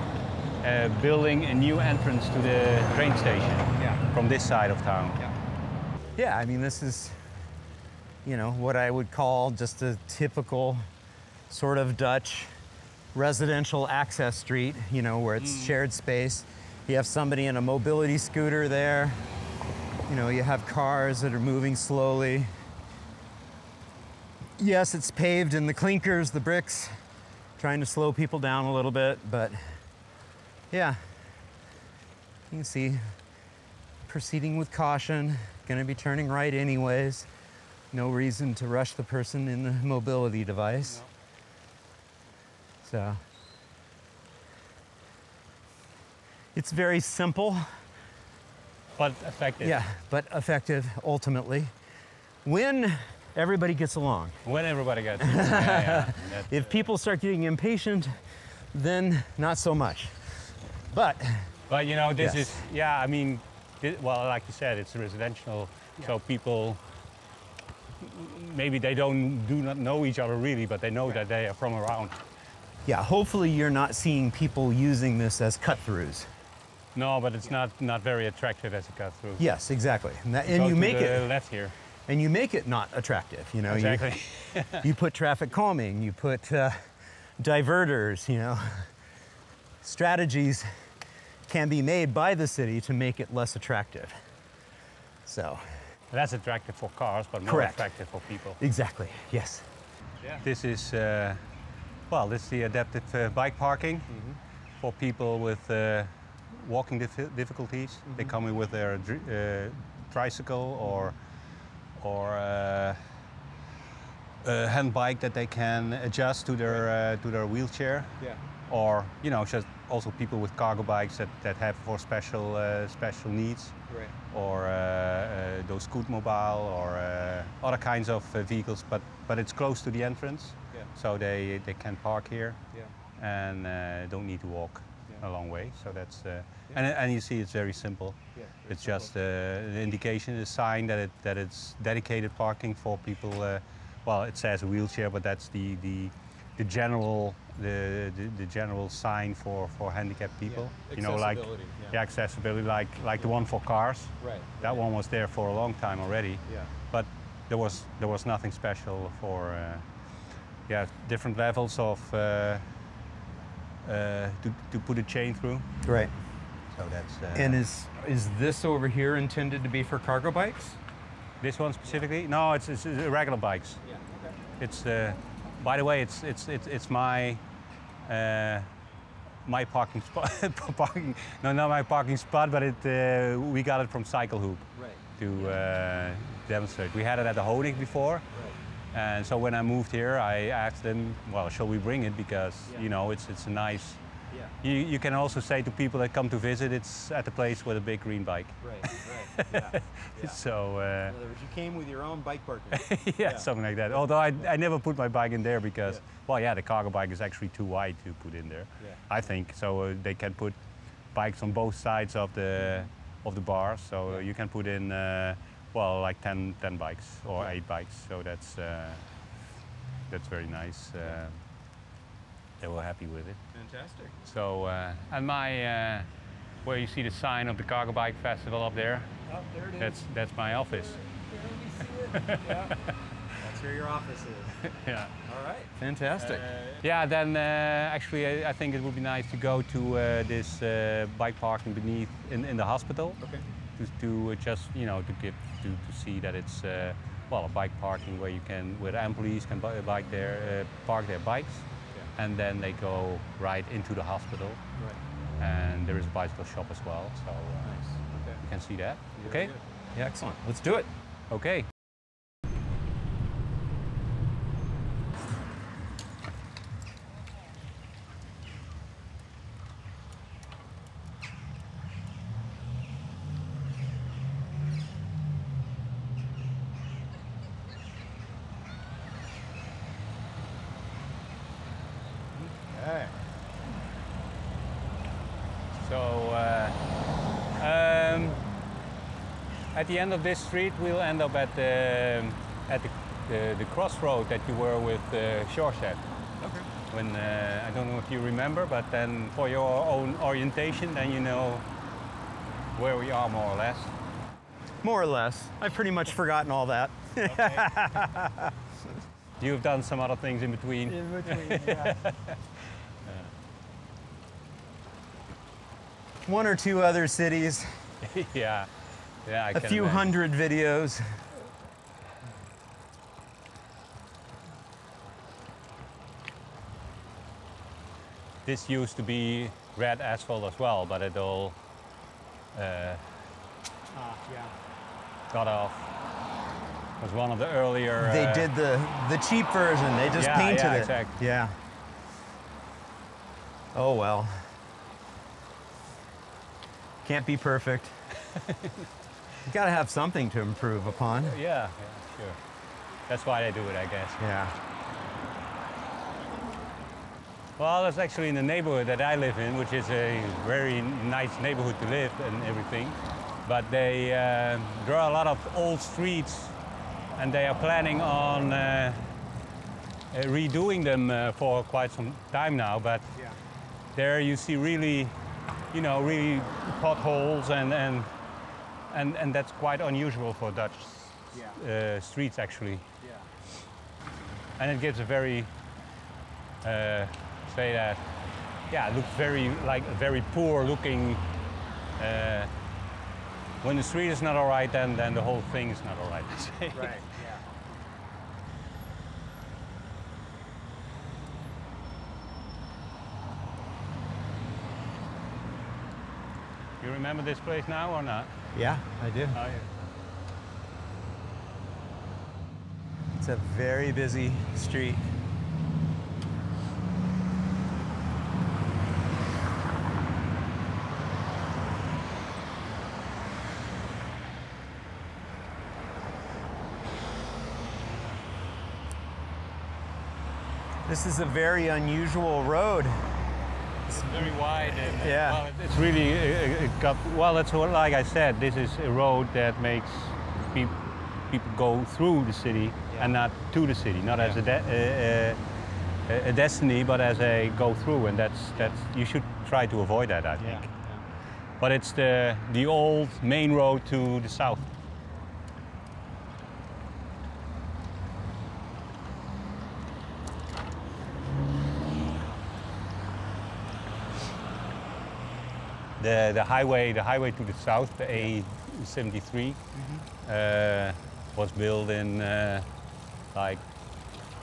uh, building a new entrance to the train station Yeah. from this side of town. Yeah. Yeah, I mean, this is, you know, what I would call just a typical sort of Dutch residential access street, you know, where it's mm. shared space. You have somebody in a mobility scooter there. You know, you have cars that are moving slowly. Yes, it's paved in the clinkers, the bricks, trying to slow people down a little bit, but yeah. You can see proceeding with caution, going to be turning right anyways. No reason to rush the person in the mobility device. So uh, it's very simple, But effective. yeah, but effective ultimately when everybody gets along. When everybody gets. <laughs> yeah, yeah. That- If people start getting impatient, then not so much. But But you know, this Yes. is yeah. I mean, thi- well, like you said, it's residential, so people maybe they don't do not know each other really, but they know that they are from around. Yeah, hopefully you're not seeing people using this as cut throughs. No, but it's not not very attractive as a cut through. Yes, exactly. And, that, and you make it left here. and you make it not attractive. You know, Exactly. <laughs> you put traffic calming, you put uh, diverters, you know. Strategies can be made by the city to make it less attractive. So, That's attractive for cars, but more Correct. attractive for people. exactly, yes. This is, uh, well, this is the adaptive uh, bike parking Mm-hmm. for people with uh, walking dif- difficulties. They come in with their uh, tricycle or or uh, a hand bike that they can adjust to their uh, to their wheelchair. Yeah. Or you know, just also people with cargo bikes that, that have for special uh, special needs Right. or those scoot mobile or uh, other kinds of vehicles, but but it's close to the entrance. So they they can park here Yeah. and uh, don't need to walk Yeah. a long way. So that's uh, and and you see it's very simple. Yeah. It's just uh, an indication, a sign that it that it's dedicated parking for people. Uh, well, it says wheelchair, but that's the the the general the, the, the general sign for, for handicapped people. You know, like yeah. yeah, accessibility, like like the one for cars. Right. That one was there for a long time already, Yeah. but there was there was nothing special for uh, yeah different levels of uh, uh, to to put a chain through. Right. So that's uh, And is is this over here intended to be for cargo bikes? this one specifically. No, it's, it's, it's regular bikes. Yeah. Okay. It's uh, by the way, it's it's it's, it's my uh, my parking spot. <laughs> parking no, not my parking spot, but it uh, we got it from Cyclehoop Right. to uh, demonstrate. We had it at the Honig before, and so when I moved here, I asked them, well, shall we bring it because Yeah. you know it's it's a nice. Yeah. You, you can also say to people that come to visit, it's at the place with a big green bike. Right. Right. <laughs> Yeah. yeah. So. Uh, In other words, you came with your own bike parking. <laughs> yeah, Yeah. something like that. Although I, I never put my bike in there because, well, yeah, the cargo bike is actually too wide to put in there. Yeah. I think so. Uh, they can put bikes on both sides of the of the bar, so uh, you can put in, uh, well, like 10, 10 bikes or eight bikes. So that's uh, that's very nice. Uh, they were happy with it. Fantastic. So, uh, and my uh, where you see the sign of the cargo bike festival up there, Oh, there it is. that's that's my office. There we see it. <laughs> yeah. That's where your office is. <laughs> yeah. All right. Fantastic. Yeah, then uh, actually I, I think it would be nice to go to uh, this uh, bike parking beneath in, in the hospital okay. To, to uh, just you know to give to, to see that it's uh, well a bike parking where you can where employees can buy, bike their uh, park their bikes Yeah. and then they go right into the hospital Right. and there is a bicycle shop as well so uh, Nice. Okay. you can see that Very okay good. Yeah, excellent. Let's do it. okay Okay. So uh, um, at the end of this street, we'll end up at the at the, the, the crossroad that you were with uh, Shoreshed. Okay. When uh, I don't know if you remember, but then for your own orientation, then you know where we are more or less. More or less. I've pretty much forgotten all that. <laughs> You've done some other things in between. In between, yeah. <laughs> One or two other cities, <laughs> yeah, yeah. I a A few imagine. hundred videos. This used to be red asphalt as well, but it all uh, got off. It was one of the earlier. They uh, did the the cheap version. They just Yeah, painted yeah, it. exactly. Yeah. Oh well. Can't be perfect. <laughs> you gotta have something to improve upon. Yeah, yeah, sure. That's why they do it, I guess. Yeah. Well, that's actually in the neighborhood that I live in, which is a very nice neighborhood to live and everything. But they uh, there are a lot of old streets, and they are planning on uh, uh, redoing them uh, for quite some time now. But Yeah. there you see really, you know, really potholes and and and, and that's quite unusual for Dutch uh, streets actually. Yeah. and it gives a very uh, say that yeah it looks very like a very poor looking uh, when the street is not all right then then the whole thing is not all right <laughs> Right. Yeah. You remember this place now or not? Yeah, I do. Oh, yeah. It's a very busy street. This is a very unusual road. It's very wide. And, Yeah. Well, it's really uh, uh, got. Well, it's what- like I said. This is a road that makes peop people go through the city and not to the city, not as a, de- uh, a destiny, but as a go through. And that's that's you should try to avoid that. I think. But it's the the old main road to the south. The the highway the highway to the south, the A73, uh, was built in uh, like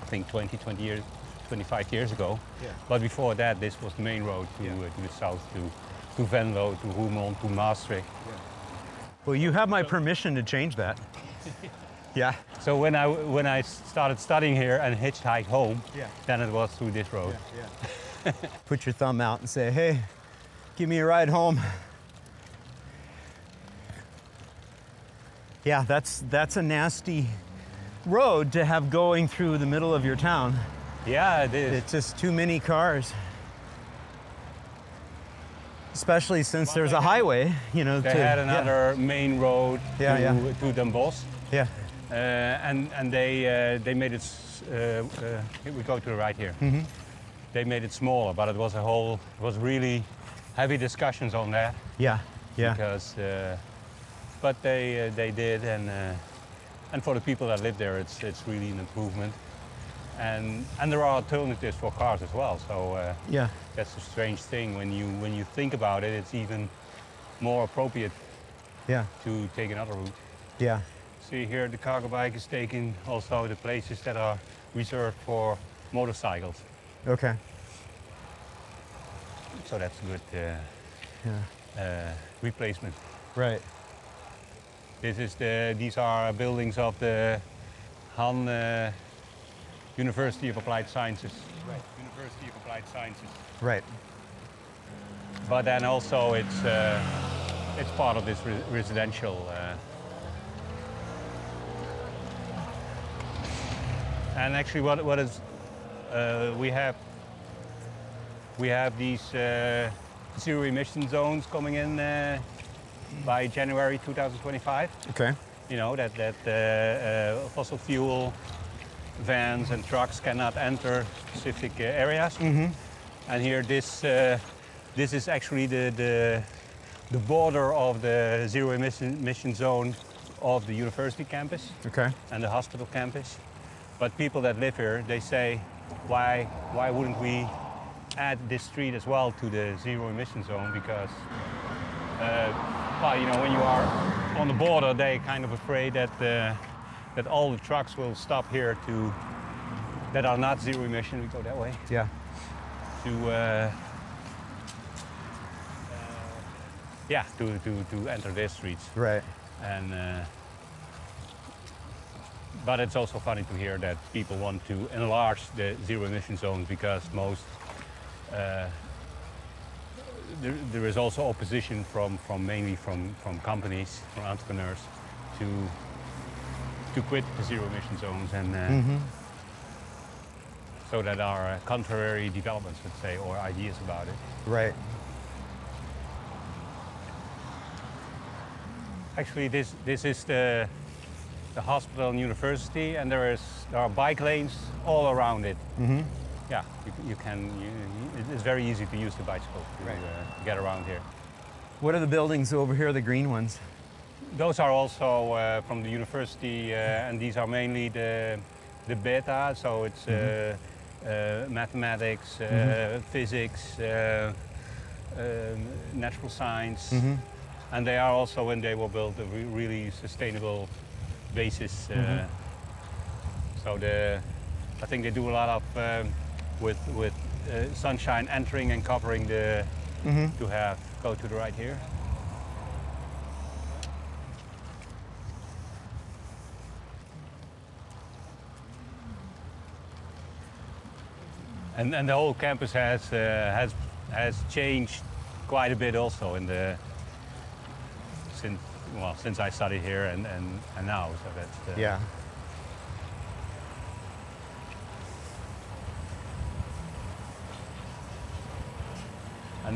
I think 20, 20 years, 25 years ago. Yeah. But before that, this was the main road to, Yeah. uh, to the south, to, to Venlo, to Roermond, to Maastricht. Well, you have my permission to change that. <laughs> yeah. So when I when I started studying here and hitchhiked home, Yeah. then it was through this road. <laughs> Put your thumb out and say, hey, give me a ride home. Yeah, that's that's a nasty road to have going through the middle of your town. Yeah, it is. It's just too many cars. Especially since there's a highway, you know. they to, had yeah. another main road Yeah, to, yeah. to Den Bosch, Yeah. uh, and and they uh, they made it. Uh, uh, we go to the right here. Mm-hmm. They made it smaller, but it was a whole. It was really heavy discussions on that Yeah. Yeah. because. Uh, but they uh, they did, and uh, and for the people that live there, it's it's really an improvement. And and there are alternatives for cars as well. So. Uh, Yeah. that's a strange thing when you when you think about it. It's even more appropriate Yeah. to take another route. Yeah. See here, the cargo bike is taking also the places that are reserved for motorcycles. Okay. So that's a good uh, Yeah. uh, replacement. Right. This is the these are buildings of the Han uh, University of Applied Sciences. Right. University of Applied Sciences. Right. But then also it's uh, it's part of this re- residential. Uh, and actually, what what is uh, we have we have these uh, zero emission zones coming in uh, by January 2025. Okay. You know that that uh, uh, fossil fuel vans and trucks cannot enter specific uh, areas. And here, this uh, this is actually the, the the border of the zero emission, emission zone of the university campus Okay. and the hospital campus. But people that live here, they say, why why wouldn't we add this street as well to the zero emission zone? Because uh, well, you know, when you are on the border, they kind of afraid that uh, that all the trucks will stop here to that are not zero emission. We go that way Yeah. to uh, yeah to, to, to enter their streets Right. and uh, but it's also funny to hear that people want to enlarge the zero emission zones because most uh, there, there is also opposition from, from mainly from, from companies from entrepreneurs to to quit the zero emission zones and uh, so that are uh, contrary developments let's say or ideas about it Right. Actually, this this is the the hospital and university, and there is there are bike lanes all around it. Mm-hmm. Yeah, you, you can. You, you- it's very easy to use the bicycle to Right. uh, get around here. What are the buildings over here, the green ones? Those are also uh, from the university, uh, and these are mainly the the beta. So it's uh, uh, mathematics, uh, physics, uh, um, natural science, and they are also when they were built a re- really sustainable basis. Uh, So the I think they do a lot of um, with with uh, sunshine entering and covering the mm -hmm. to have go to the right here. And and the whole campus has uh, has has changed quite a bit also in the since well since I studied here and and, and now so that's yeah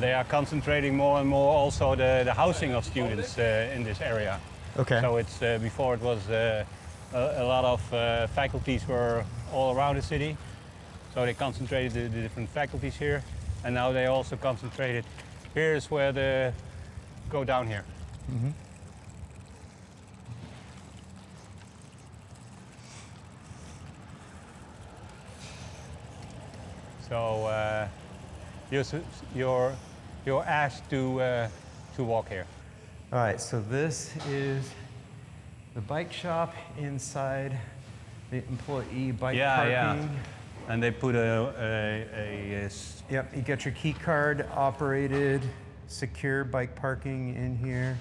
And they are concentrating more and more also the, the housing of students uh, in this area. Okay. So it's uh, before it was uh, a, a lot of uh, faculties were all around the city. So they concentrated the, the different faculties here, and now they also concentrated. Here is where the go down here. So uh, you're, s- you're asked to uh, to walk here. All right, so this is the bike shop inside the employee bike Yeah, yeah. parking. And they put a, a, a, a s- Yep, you get your key card operated, secure bike parking in here.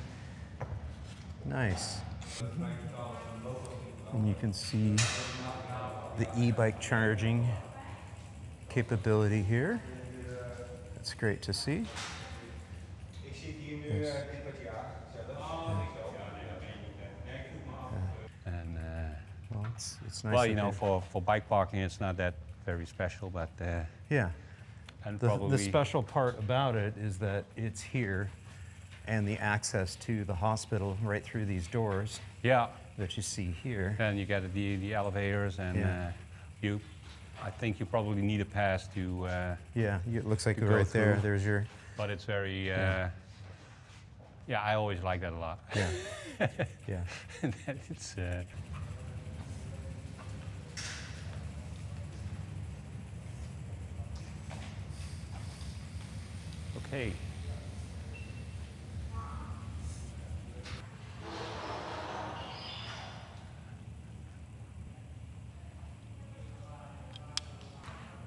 Nice. And you can see the e-bike charging capability here. That's great to see. Yes. and uh, Well, it's, it's nice. well, you know, for, for bike parking, it's not that very special, but uh, yeah. and The, probably the special part about it is that it's here and the access to the hospital right through these doors yeah. that you see here. And you get the the elevators, and Yeah. uh, you, I think you probably need a pass to, uh, Yeah, it looks like right go there. There's your, but it's very. Uh, Yeah. yeah. I always like that a lot. yeah, <laughs> yeah. That it's. Uh, okay.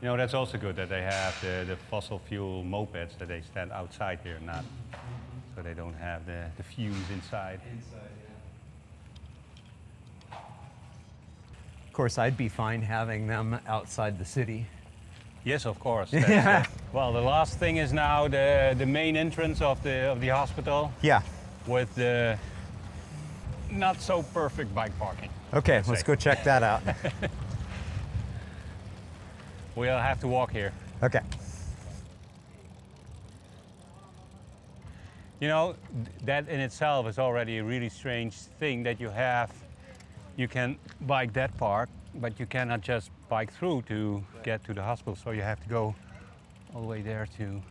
You know, that's also good that they have the, the fossil fuel mopeds that they stand outside here, not so they don't have the, the fumes inside. Of course, I'd be fine having them outside the city. Yes, of course. <laughs> That's, uh, well, the last thing is now the, the main entrance of the, of the hospital Yeah. with the not so perfect bike parking. Okay, Let's let's go check that out. <laughs> We'll have to walk here. Okay. You know, that in itself is already a really strange thing that you have. You can bike that part, but you cannot just bike through to get to the hospital. So you have to go all the way there to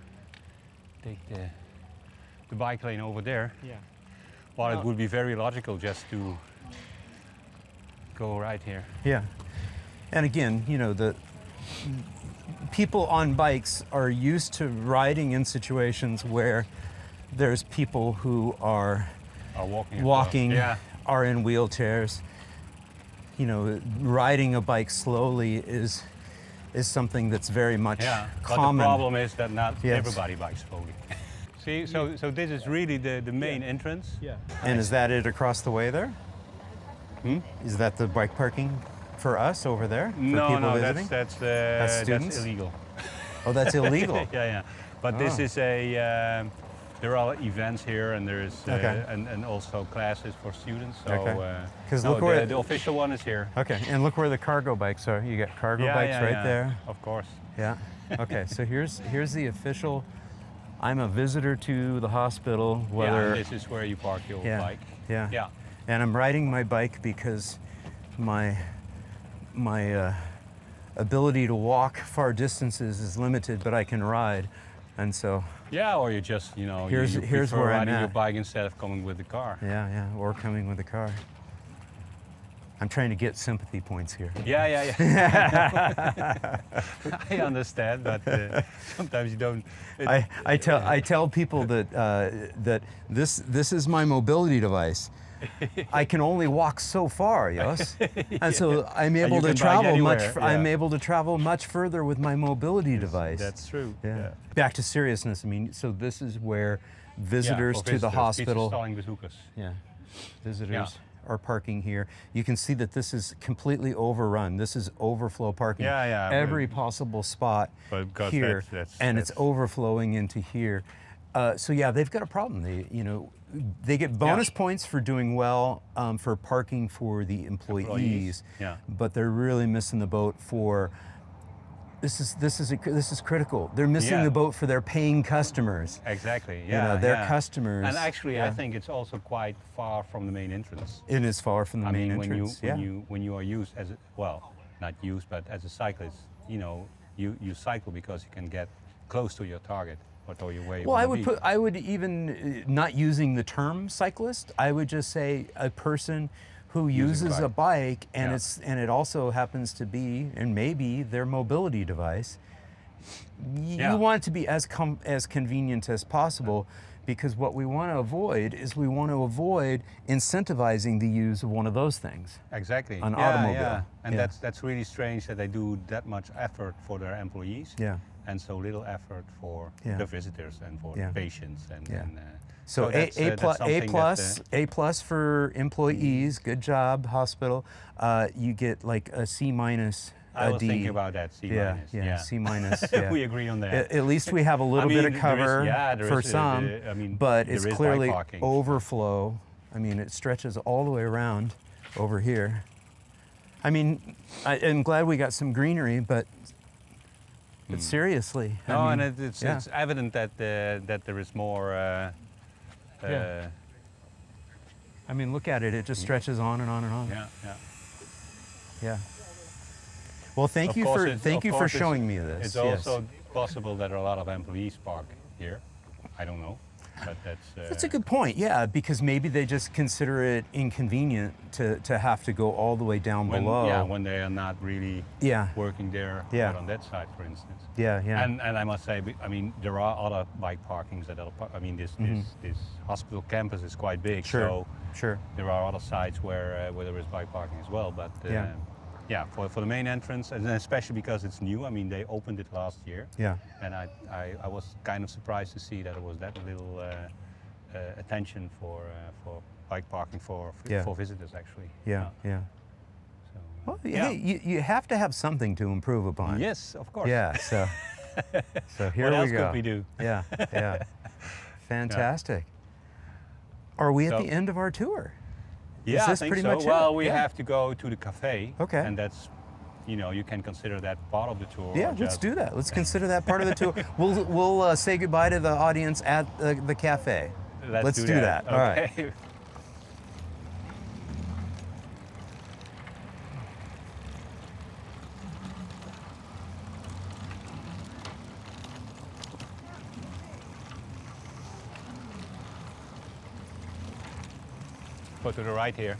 take the, the bike lane over there. Yeah. While it would be very logical just to go right here. Yeah. And again, you know, the people on bikes are used to riding in situations where there's people who are Or walking. walking, Yeah. are in wheelchairs. You know, riding a bike slowly is is something that's very much Yeah. But the problem is that not Yes. everybody bikes slowly. <laughs> See, so so this is really the, the main entrance. Yeah. And is that it across the way there? Hmm? Is that the bike parking for us over there? For no, people no, visiting? that's that's, uh, that's students? illegal. oh, that's <laughs> illegal. yeah, yeah. But this Oh. is a. Um, there are events here, and there's uh, Okay. and, and also classes for students. So, Okay. uh, no, look where the, the official one is here. Okay, and look where the cargo bikes are. You got cargo yeah, bikes yeah, right yeah. there. Of course. Yeah. Okay, so here's here's the official. I'm a visitor to the hospital. Whether this is where you park your Yeah, bike. yeah. Yeah. and I'm riding my bike because my my uh, ability to walk far distances is limited, but I can ride, and so Yeah, or you just you know Here's- you, you here's where I'm riding your bike instead of coming with the car. yeah, yeah, or coming with the car. I'm trying to get sympathy points here. Yeah, yeah, yeah. <laughs> I understand, but uh, sometimes you don't. it- I, I tell I tell people that uh, that this this is my mobility device. <laughs> I can only walk so far, yes, <laughs> and so I'm able to travel much. f- I'm able to travel much further with my mobility device. That's true. yeah. Back to seriousness. I mean, so this is where visitors to the hospital. Yeah, visitors are parking here. You can see that this is completely overrun. This is overflow parking. Yeah, yeah, but- Every possible spot But here, that's- that's- and it's overflowing into here. Uh, so yeah, they've got a problem. They, you know, they get bonus points for doing well um, for parking for the employees, yeah. but they're really missing the boat for. This is this is a, this is critical. They're missing Yeah. the boat for their paying customers. Exactly. you know, Yeah. their yeah. customers, And actually, I think it's also quite far from the main entrance. It is far from the I main mean, when you entrance. when yeah. you when you are used as a, well, not used, but as a cyclist, you know, you you cycle because you can get close to your target or to your way. you Well, I would be. put, I would even, uh, not using the term cyclist, I would just say a person who uses a bike and Yeah. it's, and it also happens to be, and maybe their mobility device. Y- Yeah. You want it to be as com- as convenient as possible because what we want to avoid is we want to avoid incentivizing the use of one of those things. Exactly. an yeah, automobile. Yeah. And Yeah. that's that's really strange that they do that much effort for their employees. Yeah. And so little effort for Yeah. the visitors and for Yeah. patients and. Yeah. and uh, So, A, that's, uh, a, plus, something a that, plus, uh, A plus for employees. Good job, hospital. Uh, you get like a C minus. I a was D. thinking about that. C yeah, minus. yeah, yeah. C minus. <laughs> Yeah. we agree on that. At, least we have a little mean, bit of there is- cover yeah, for is, uh, some, the- I mean, but it's clearly overflow. I mean, it stretches all the way around over here. I mean, I, I'm glad we got some greenery, but but seriously, I Hmm. no, mean, and it, it's, yeah. it's evident that uh, that there is more. Uh, uh, Yeah. I mean, look at it; it just stretches on and on and on. yeah, yeah. Yeah. Well, thank Of you for thank you for showing me this. It's yes. also possible that a lot of employees park here. I don't know, but that's. Uh, That's a good point. Yeah, because maybe they just consider it inconvenient to, to have to go all the way down when, below. Yeah, when they are not really yeah, working there Yeah. on that side, for instance. yeah, yeah. And, and I must say, I mean, there are other bike parkings at other. par- I mean, this, this this hospital campus is quite big, Mm-hmm. sure, so sure. there are other sites where uh, where there is bike parking as well. But uh, Yeah. Yeah, for, for the main entrance, and especially because it's new. I mean, they opened it last year, Yeah, and I, I, I was kind of surprised to see that it was that little uh, uh, attention for uh, for bike parking for Yeah. for visitors actually. yeah, yeah. So, uh, Well, yeah. you, you have to have something to improve upon. Yes, of course. Yeah. So, <laughs> so here what we else go. could we do? Yeah, <laughs> yeah. Fantastic. Are we at So- the end of our tour? Yeah, I think pretty so. much it? well, we Yeah. have to go to the cafe. Okay. And that's, you know, you can consider that part of the tour. Yeah, let's do that. Let's <laughs> consider that part of the tour. <laughs> We'll we'll uh, say goodbye to the audience at the, the cafe. Let's, do that. All right. Go to the right here.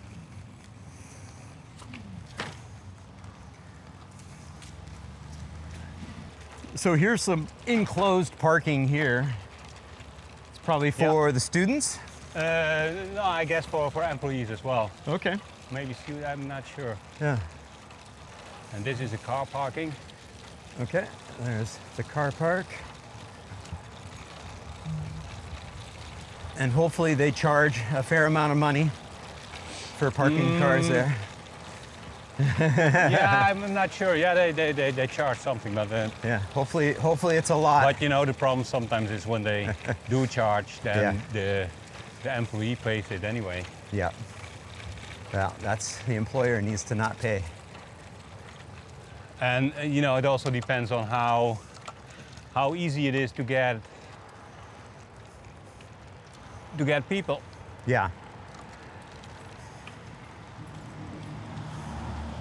So here's some enclosed parking here. It's probably Yeah. for the students. Uh, no, I guess for, for employees as well. Okay. Maybe students, I'm not sure. Yeah. And this is a car parking. Okay. There's the car park. And hopefully they charge a fair amount of money for parking cars there. <laughs> yeah, <laughs> I'm not sure. Yeah, they, they, they, they charge something, but uh, Yeah. Hopefully hopefully it's a lot. But you know, the problem sometimes is when they <laughs> do charge, then Yeah. the the employee pays it anyway. yeah. Well, that's the employer needs to not pay. And uh, you know, it also depends on how how easy it is to get to get people. Yeah.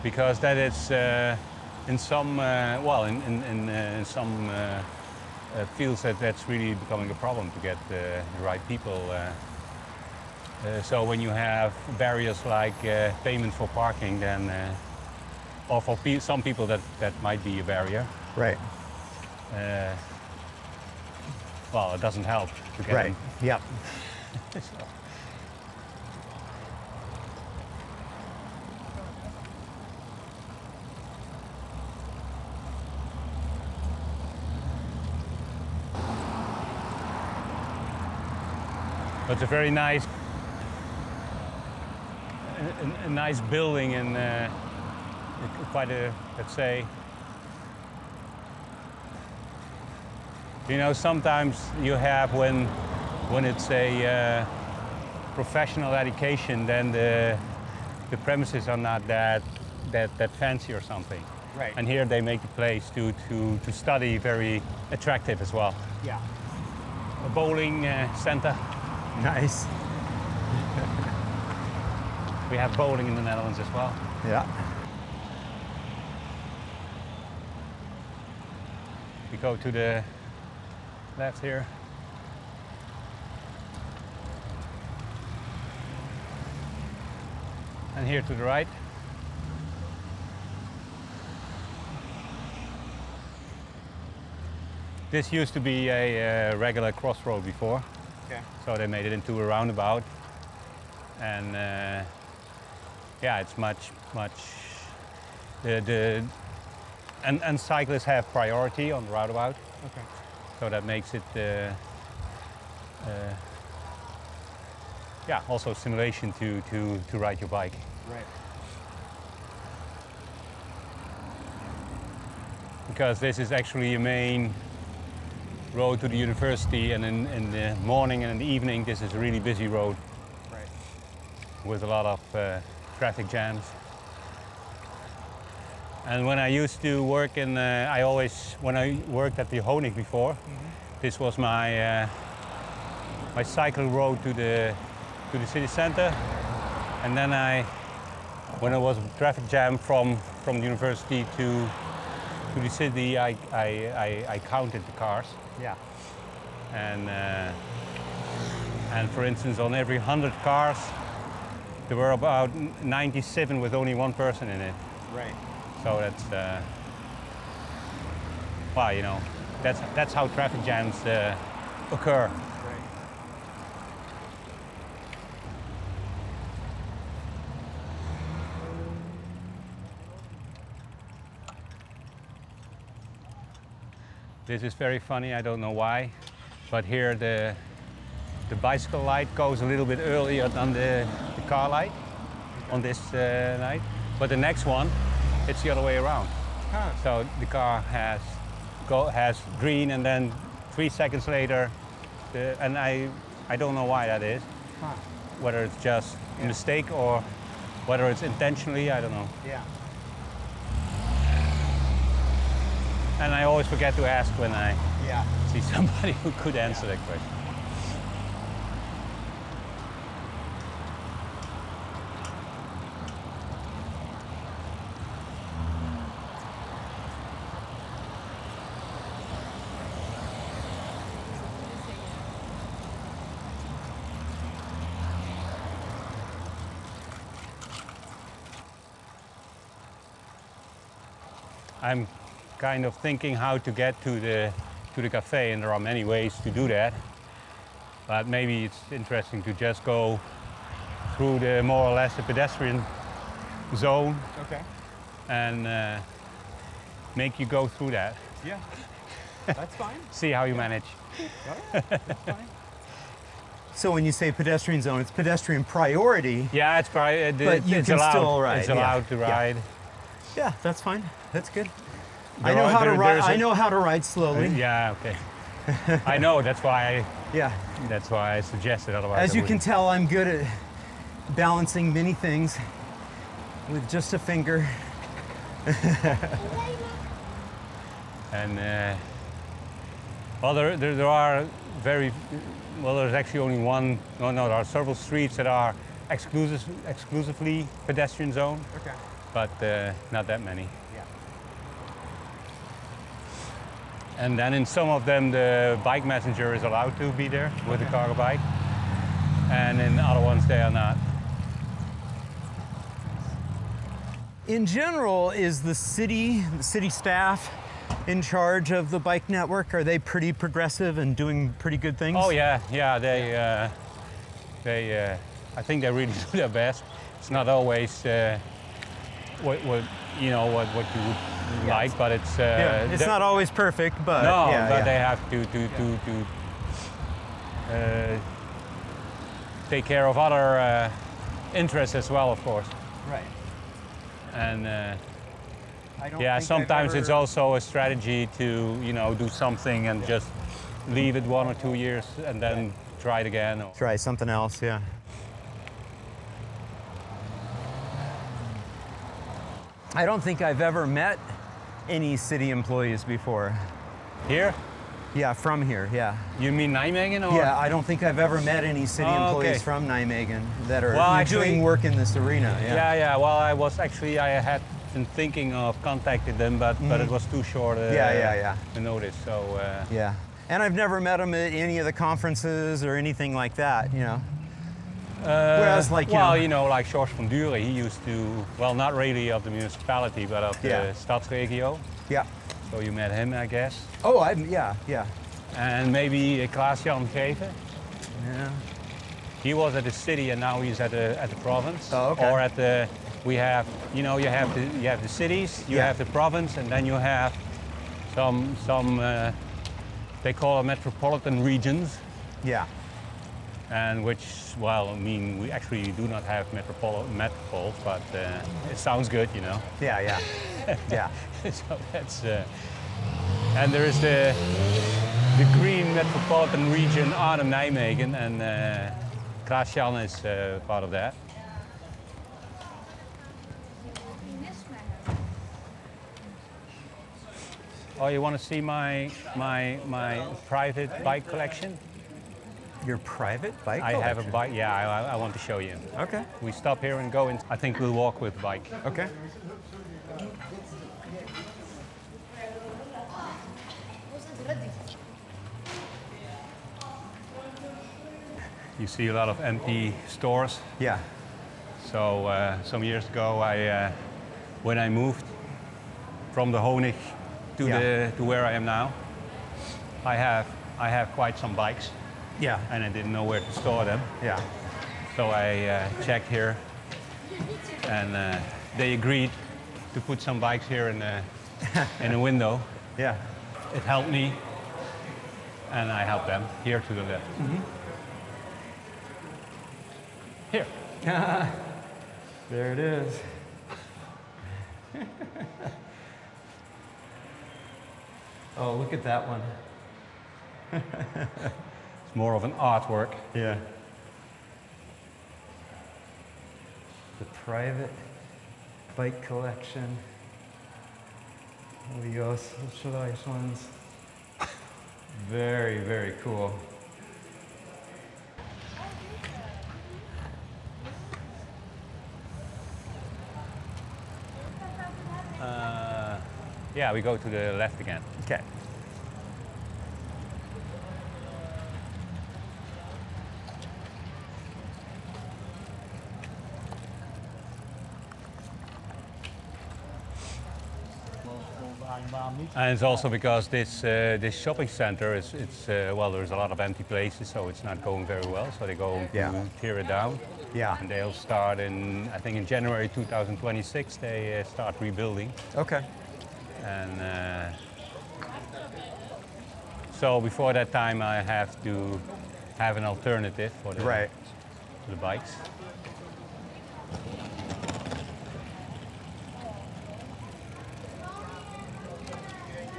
Because that is uh, in some uh, well in in, in, uh, in some uh, uh, fields that that's really becoming a problem to get uh, the right people. Uh, uh, so when you have barriers like uh, payment for parking, then uh, or for pe- some people that that might be a barrier. Right. Uh, well, it doesn't help to get Right. Yep. <laughs> So- But it's a very nice, a, a nice building and uh, quite a, let's say, you know, sometimes you have when, when it's a uh, professional education, then the, the premises are not that, that, that fancy or something. Right. And here they make the place to, to, to study very attractive as well. Yeah. A bowling uh, center. Nice. We have bowling in the Netherlands as well. Yeah. We go to the left here. And here to the right. This used to be a uh, regular crossroad before, Okay. so they made it into a roundabout. And uh, yeah, it's much, much. The, the and, and cyclists have priority on the roundabout, Okay. so that makes it. Uh, uh, yeah, also simulation to, to, to ride your bike. Right. because this is actually a main road to the university and in, in the morning and in the evening this is a really busy road Right. with a lot of uh, traffic jams. And when I used to work in, uh, I always, when I worked at the Honig before, this was my, uh, my cycle road to the, to the city center. And then I, when there was a traffic jam from, from the university to, to the city, I, I, I, I counted the cars. Yeah. And, uh, and for instance, on every 100 cars, there were about 97 with only one person in it. Right. So that's, uh, well, you know, that's, that's how traffic jams uh, occur. Right. This is very funny, I don't know why, but here the, the bicycle light goes a little bit earlier than the, the car light on this uh, night. But the next one, it's the other way around. Huh. So the car has go has green, and then three seconds later, the, and I I don't know why that is. Huh. Whether it's just a mistake or whether it's intentionally, I don't know. Yeah. And I always forget to ask when I Yeah. see somebody who could answer that question. I'm kind of thinking how to get to the to the cafe, and there are many ways to do that. But maybe it's interesting to just go through the more or less the pedestrian zone Okay. and uh, make you go through that. Yeah. That's fine. <laughs> See how you manage. So when you say pedestrian zone, it's pedestrian priority. Yeah, it's pri- uh, But you it's can allowed. still ride, It's yeah. allowed to Yeah. ride. Yeah, that's fine. That's good. I know how to ride. I know how to ride slowly. Yeah, okay. <laughs> I know. That's why. I, Yeah. that's why I suggested. Otherwise, As you can tell, I'm good at balancing many things with just a finger. <laughs> And uh, well, there, there, there are very well. There's actually only one. No, no, there are several streets that are exclusive, exclusively pedestrian zone, Okay. but uh, not that many. Yeah. And then in some of them, the bike messenger is allowed to be there with the cargo bike, and in other ones they are not. In general, is the city, the city staff in charge of the bike network? Are they pretty progressive and doing pretty good things? Oh yeah, yeah. They, uh, they. Uh, I think they really <laughs> do their best. It's not always uh, what, what you know what, what you would Yeah, like, but it's. Uh, Yeah, it's not always perfect, but No, yeah, but yeah. they have to to to to uh, take care of other uh, interest as well, of course. Right. And uh, I don't yeah, sometimes it's also a strategy to you know do something and just leave it one or two years and then try it again. Or, Try something else, yeah. I don't think I've ever met any city employees before. here, Yeah, from here, yeah. you mean Nijmegen or? Yeah, I don't think I've ever met any city Oh, employees okay. from Nijmegen that are Well, actually- doing work in this arena. Yeah. Yeah, yeah. Well, I was actually I had been thinking of contacting them, but but it was too short. Uh. Yeah, yeah, yeah. A notice. So uh, Yeah. And I've never met them at any of the conferences or anything like that, you know. Whereas, like, you well, know- you know, like George van Duren, he used to well, not really of the municipality, but of the Yeah. Stadsregio. Yeah. So you met him, I guess, Oh, I yeah, yeah. and maybe uh, Klaas-Jan Greven. Yeah. He was at the city, and now he's at the at the province. Oh, okay. Or at the we have you know you have the you have the cities, you Yeah. have the province, and then you have some some uh, they call it metropolitan regions, Yeah. And which well I mean we actually do not have metropol but uh, it sounds good, you know. Yeah, yeah. <laughs> yeah. so that's uh, and there is the the green metropolitan region Arnhem Nijmegen, and uh, Klaas-Jan is uh, part of that. Oh, you want to see my my my private bike collection? Your private bike? I have a bike. Yeah, I, I want to show you. Okay. We stop here and go in. I think we'll walk with the bike. Okay. You see a lot of empty stores. Yeah. So uh, some years ago, I, uh, when I moved from the Honig to Yeah. the to where I am now, I have I have quite some bikes, Yeah. and I didn't know where to store them. Yeah. So I uh, checked here, and uh, they agreed to put some bikes here in the <laughs> in a window. Yeah. It helped me, and I helped them. Here to the left. Here. <laughs> There it is. <laughs> oh, look at that one. It's more of an artwork. Yeah. The private bike collection. Los Ocho ones. Very, very cool. Uh, yeah, we go to the left again. Okay. And it's also because this uh, this shopping center is it's uh, well, there's a lot of empty places, so it's not going very well. So they go Yeah. to tear it down, Yeah. and they'll start in I think in January 2026 they uh, start rebuilding, Okay. and uh, so before that time I have to have an alternative for the Right. for the bikes.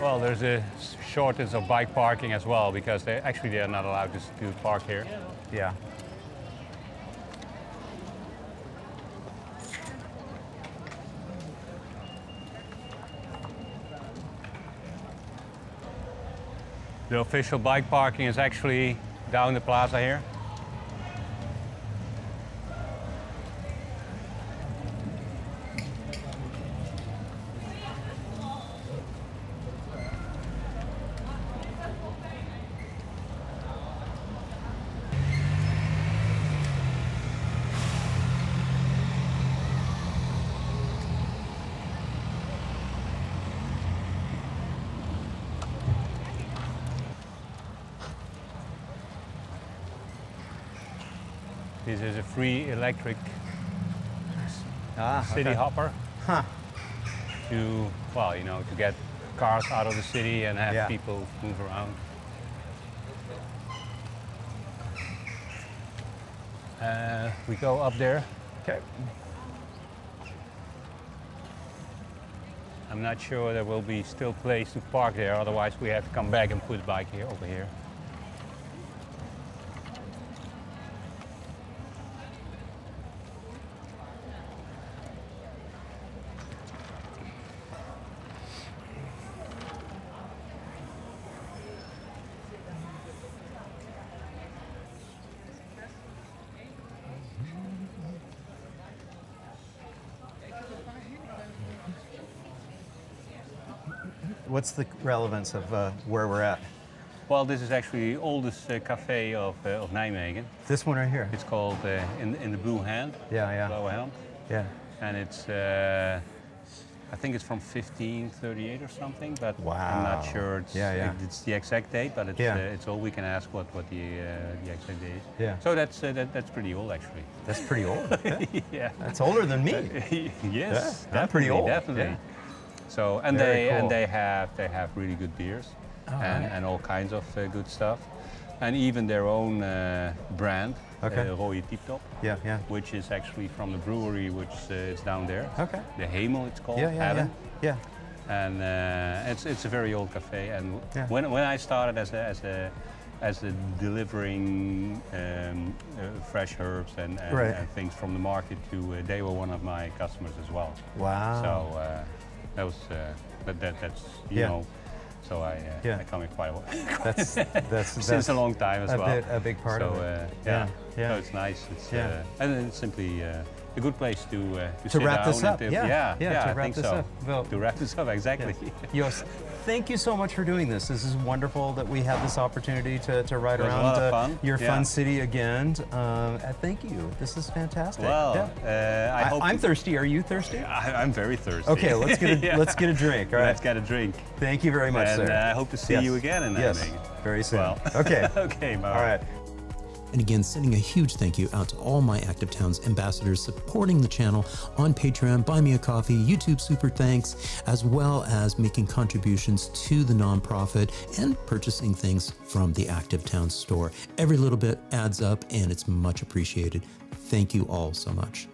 Well, there's a shortage of bike parking as well because they actually they are not allowed to, to park here. Yeah. The official bike parking is actually down the plaza here. This is a free electric Ah, city okay. hopper Huh. to, well, you know, to get cars out of the city and have Yeah. people move around. Uh, we go up there Okay. I'm not sure there will be still place to park there, otherwise we have to come back and put the bike here over here. What's the relevance of uh, where we're at? Well, this is actually the oldest uh, cafe of, uh, of Nijmegen. This one right here. It's called uh, in, in the Blue Hand. Yeah, yeah. Blauwe Hand. Yeah. And it's, uh, I think it's from 1538 or something, but I'm not sure it's, Yeah, yeah. it's the exact date, but it's, Yeah. uh, it's all we can ask what, what the, uh, the exact date is. Yeah. So that's, uh, that, that's pretty old actually. That's pretty old. <laughs> Yeah. yeah. That's older than me. <laughs> yes, Yeah, I'm pretty old, Definitely. So and Very they cool. and they have they have really good beers and, right. and all kinds of uh, good stuff, and even their own uh, brand, Okay. uh, Rode Tip Top, Yeah, yeah. which is actually from the brewery which uh, is down there. Okay. The Hemel, it's called. Yeah, yeah, yeah. Yeah. And uh, it's it's a very old cafe. And Yeah. when when I started as a as a as a delivering um, uh, fresh herbs and, and, Right. and things from the market to uh, they were one of my customers as well. Wow. So uh, that was uh, that, that that's you Yeah. know. So I uh, Yeah. I come here quite a while That's <laughs> that's since that's a long time as a well. bit- a big part so, of it. Uh, Yeah, yeah, yeah. So it's nice. It's Yeah. uh, and it's simply uh, a good place to uh, to, To sit wrap down this and up, to- yeah, yeah, yeah, to I wrap think this so. up. Well- to wrap this up <laughs> exactly. Jos, thank you so much for doing this. This is wonderful that we have this opportunity to, to ride It was a around uh, fun, your yeah. fun city again. Um, uh, thank you. This is fantastic. Well, Yeah. uh, I, am thirsty. Are you thirsty? I, I'm very thirsty. Okay, let's get a, <laughs> Yeah. let's get a drink. All right. Let's get a drink. Thank you very much, and sir. uh, I hope to see Yes. you again in yes, Nijmegen. very soon. Well. <laughs> okay. okay, bye. All right. And again, sending a huge thank you out to all my Active Towns ambassadors supporting the channel on Patreon, Buy Me a Coffee, YouTube Super Thanks, as well as making contributions to the nonprofit and purchasing things from the Active Towns store. Every little bit adds up and it's much appreciated. Thank you all so much.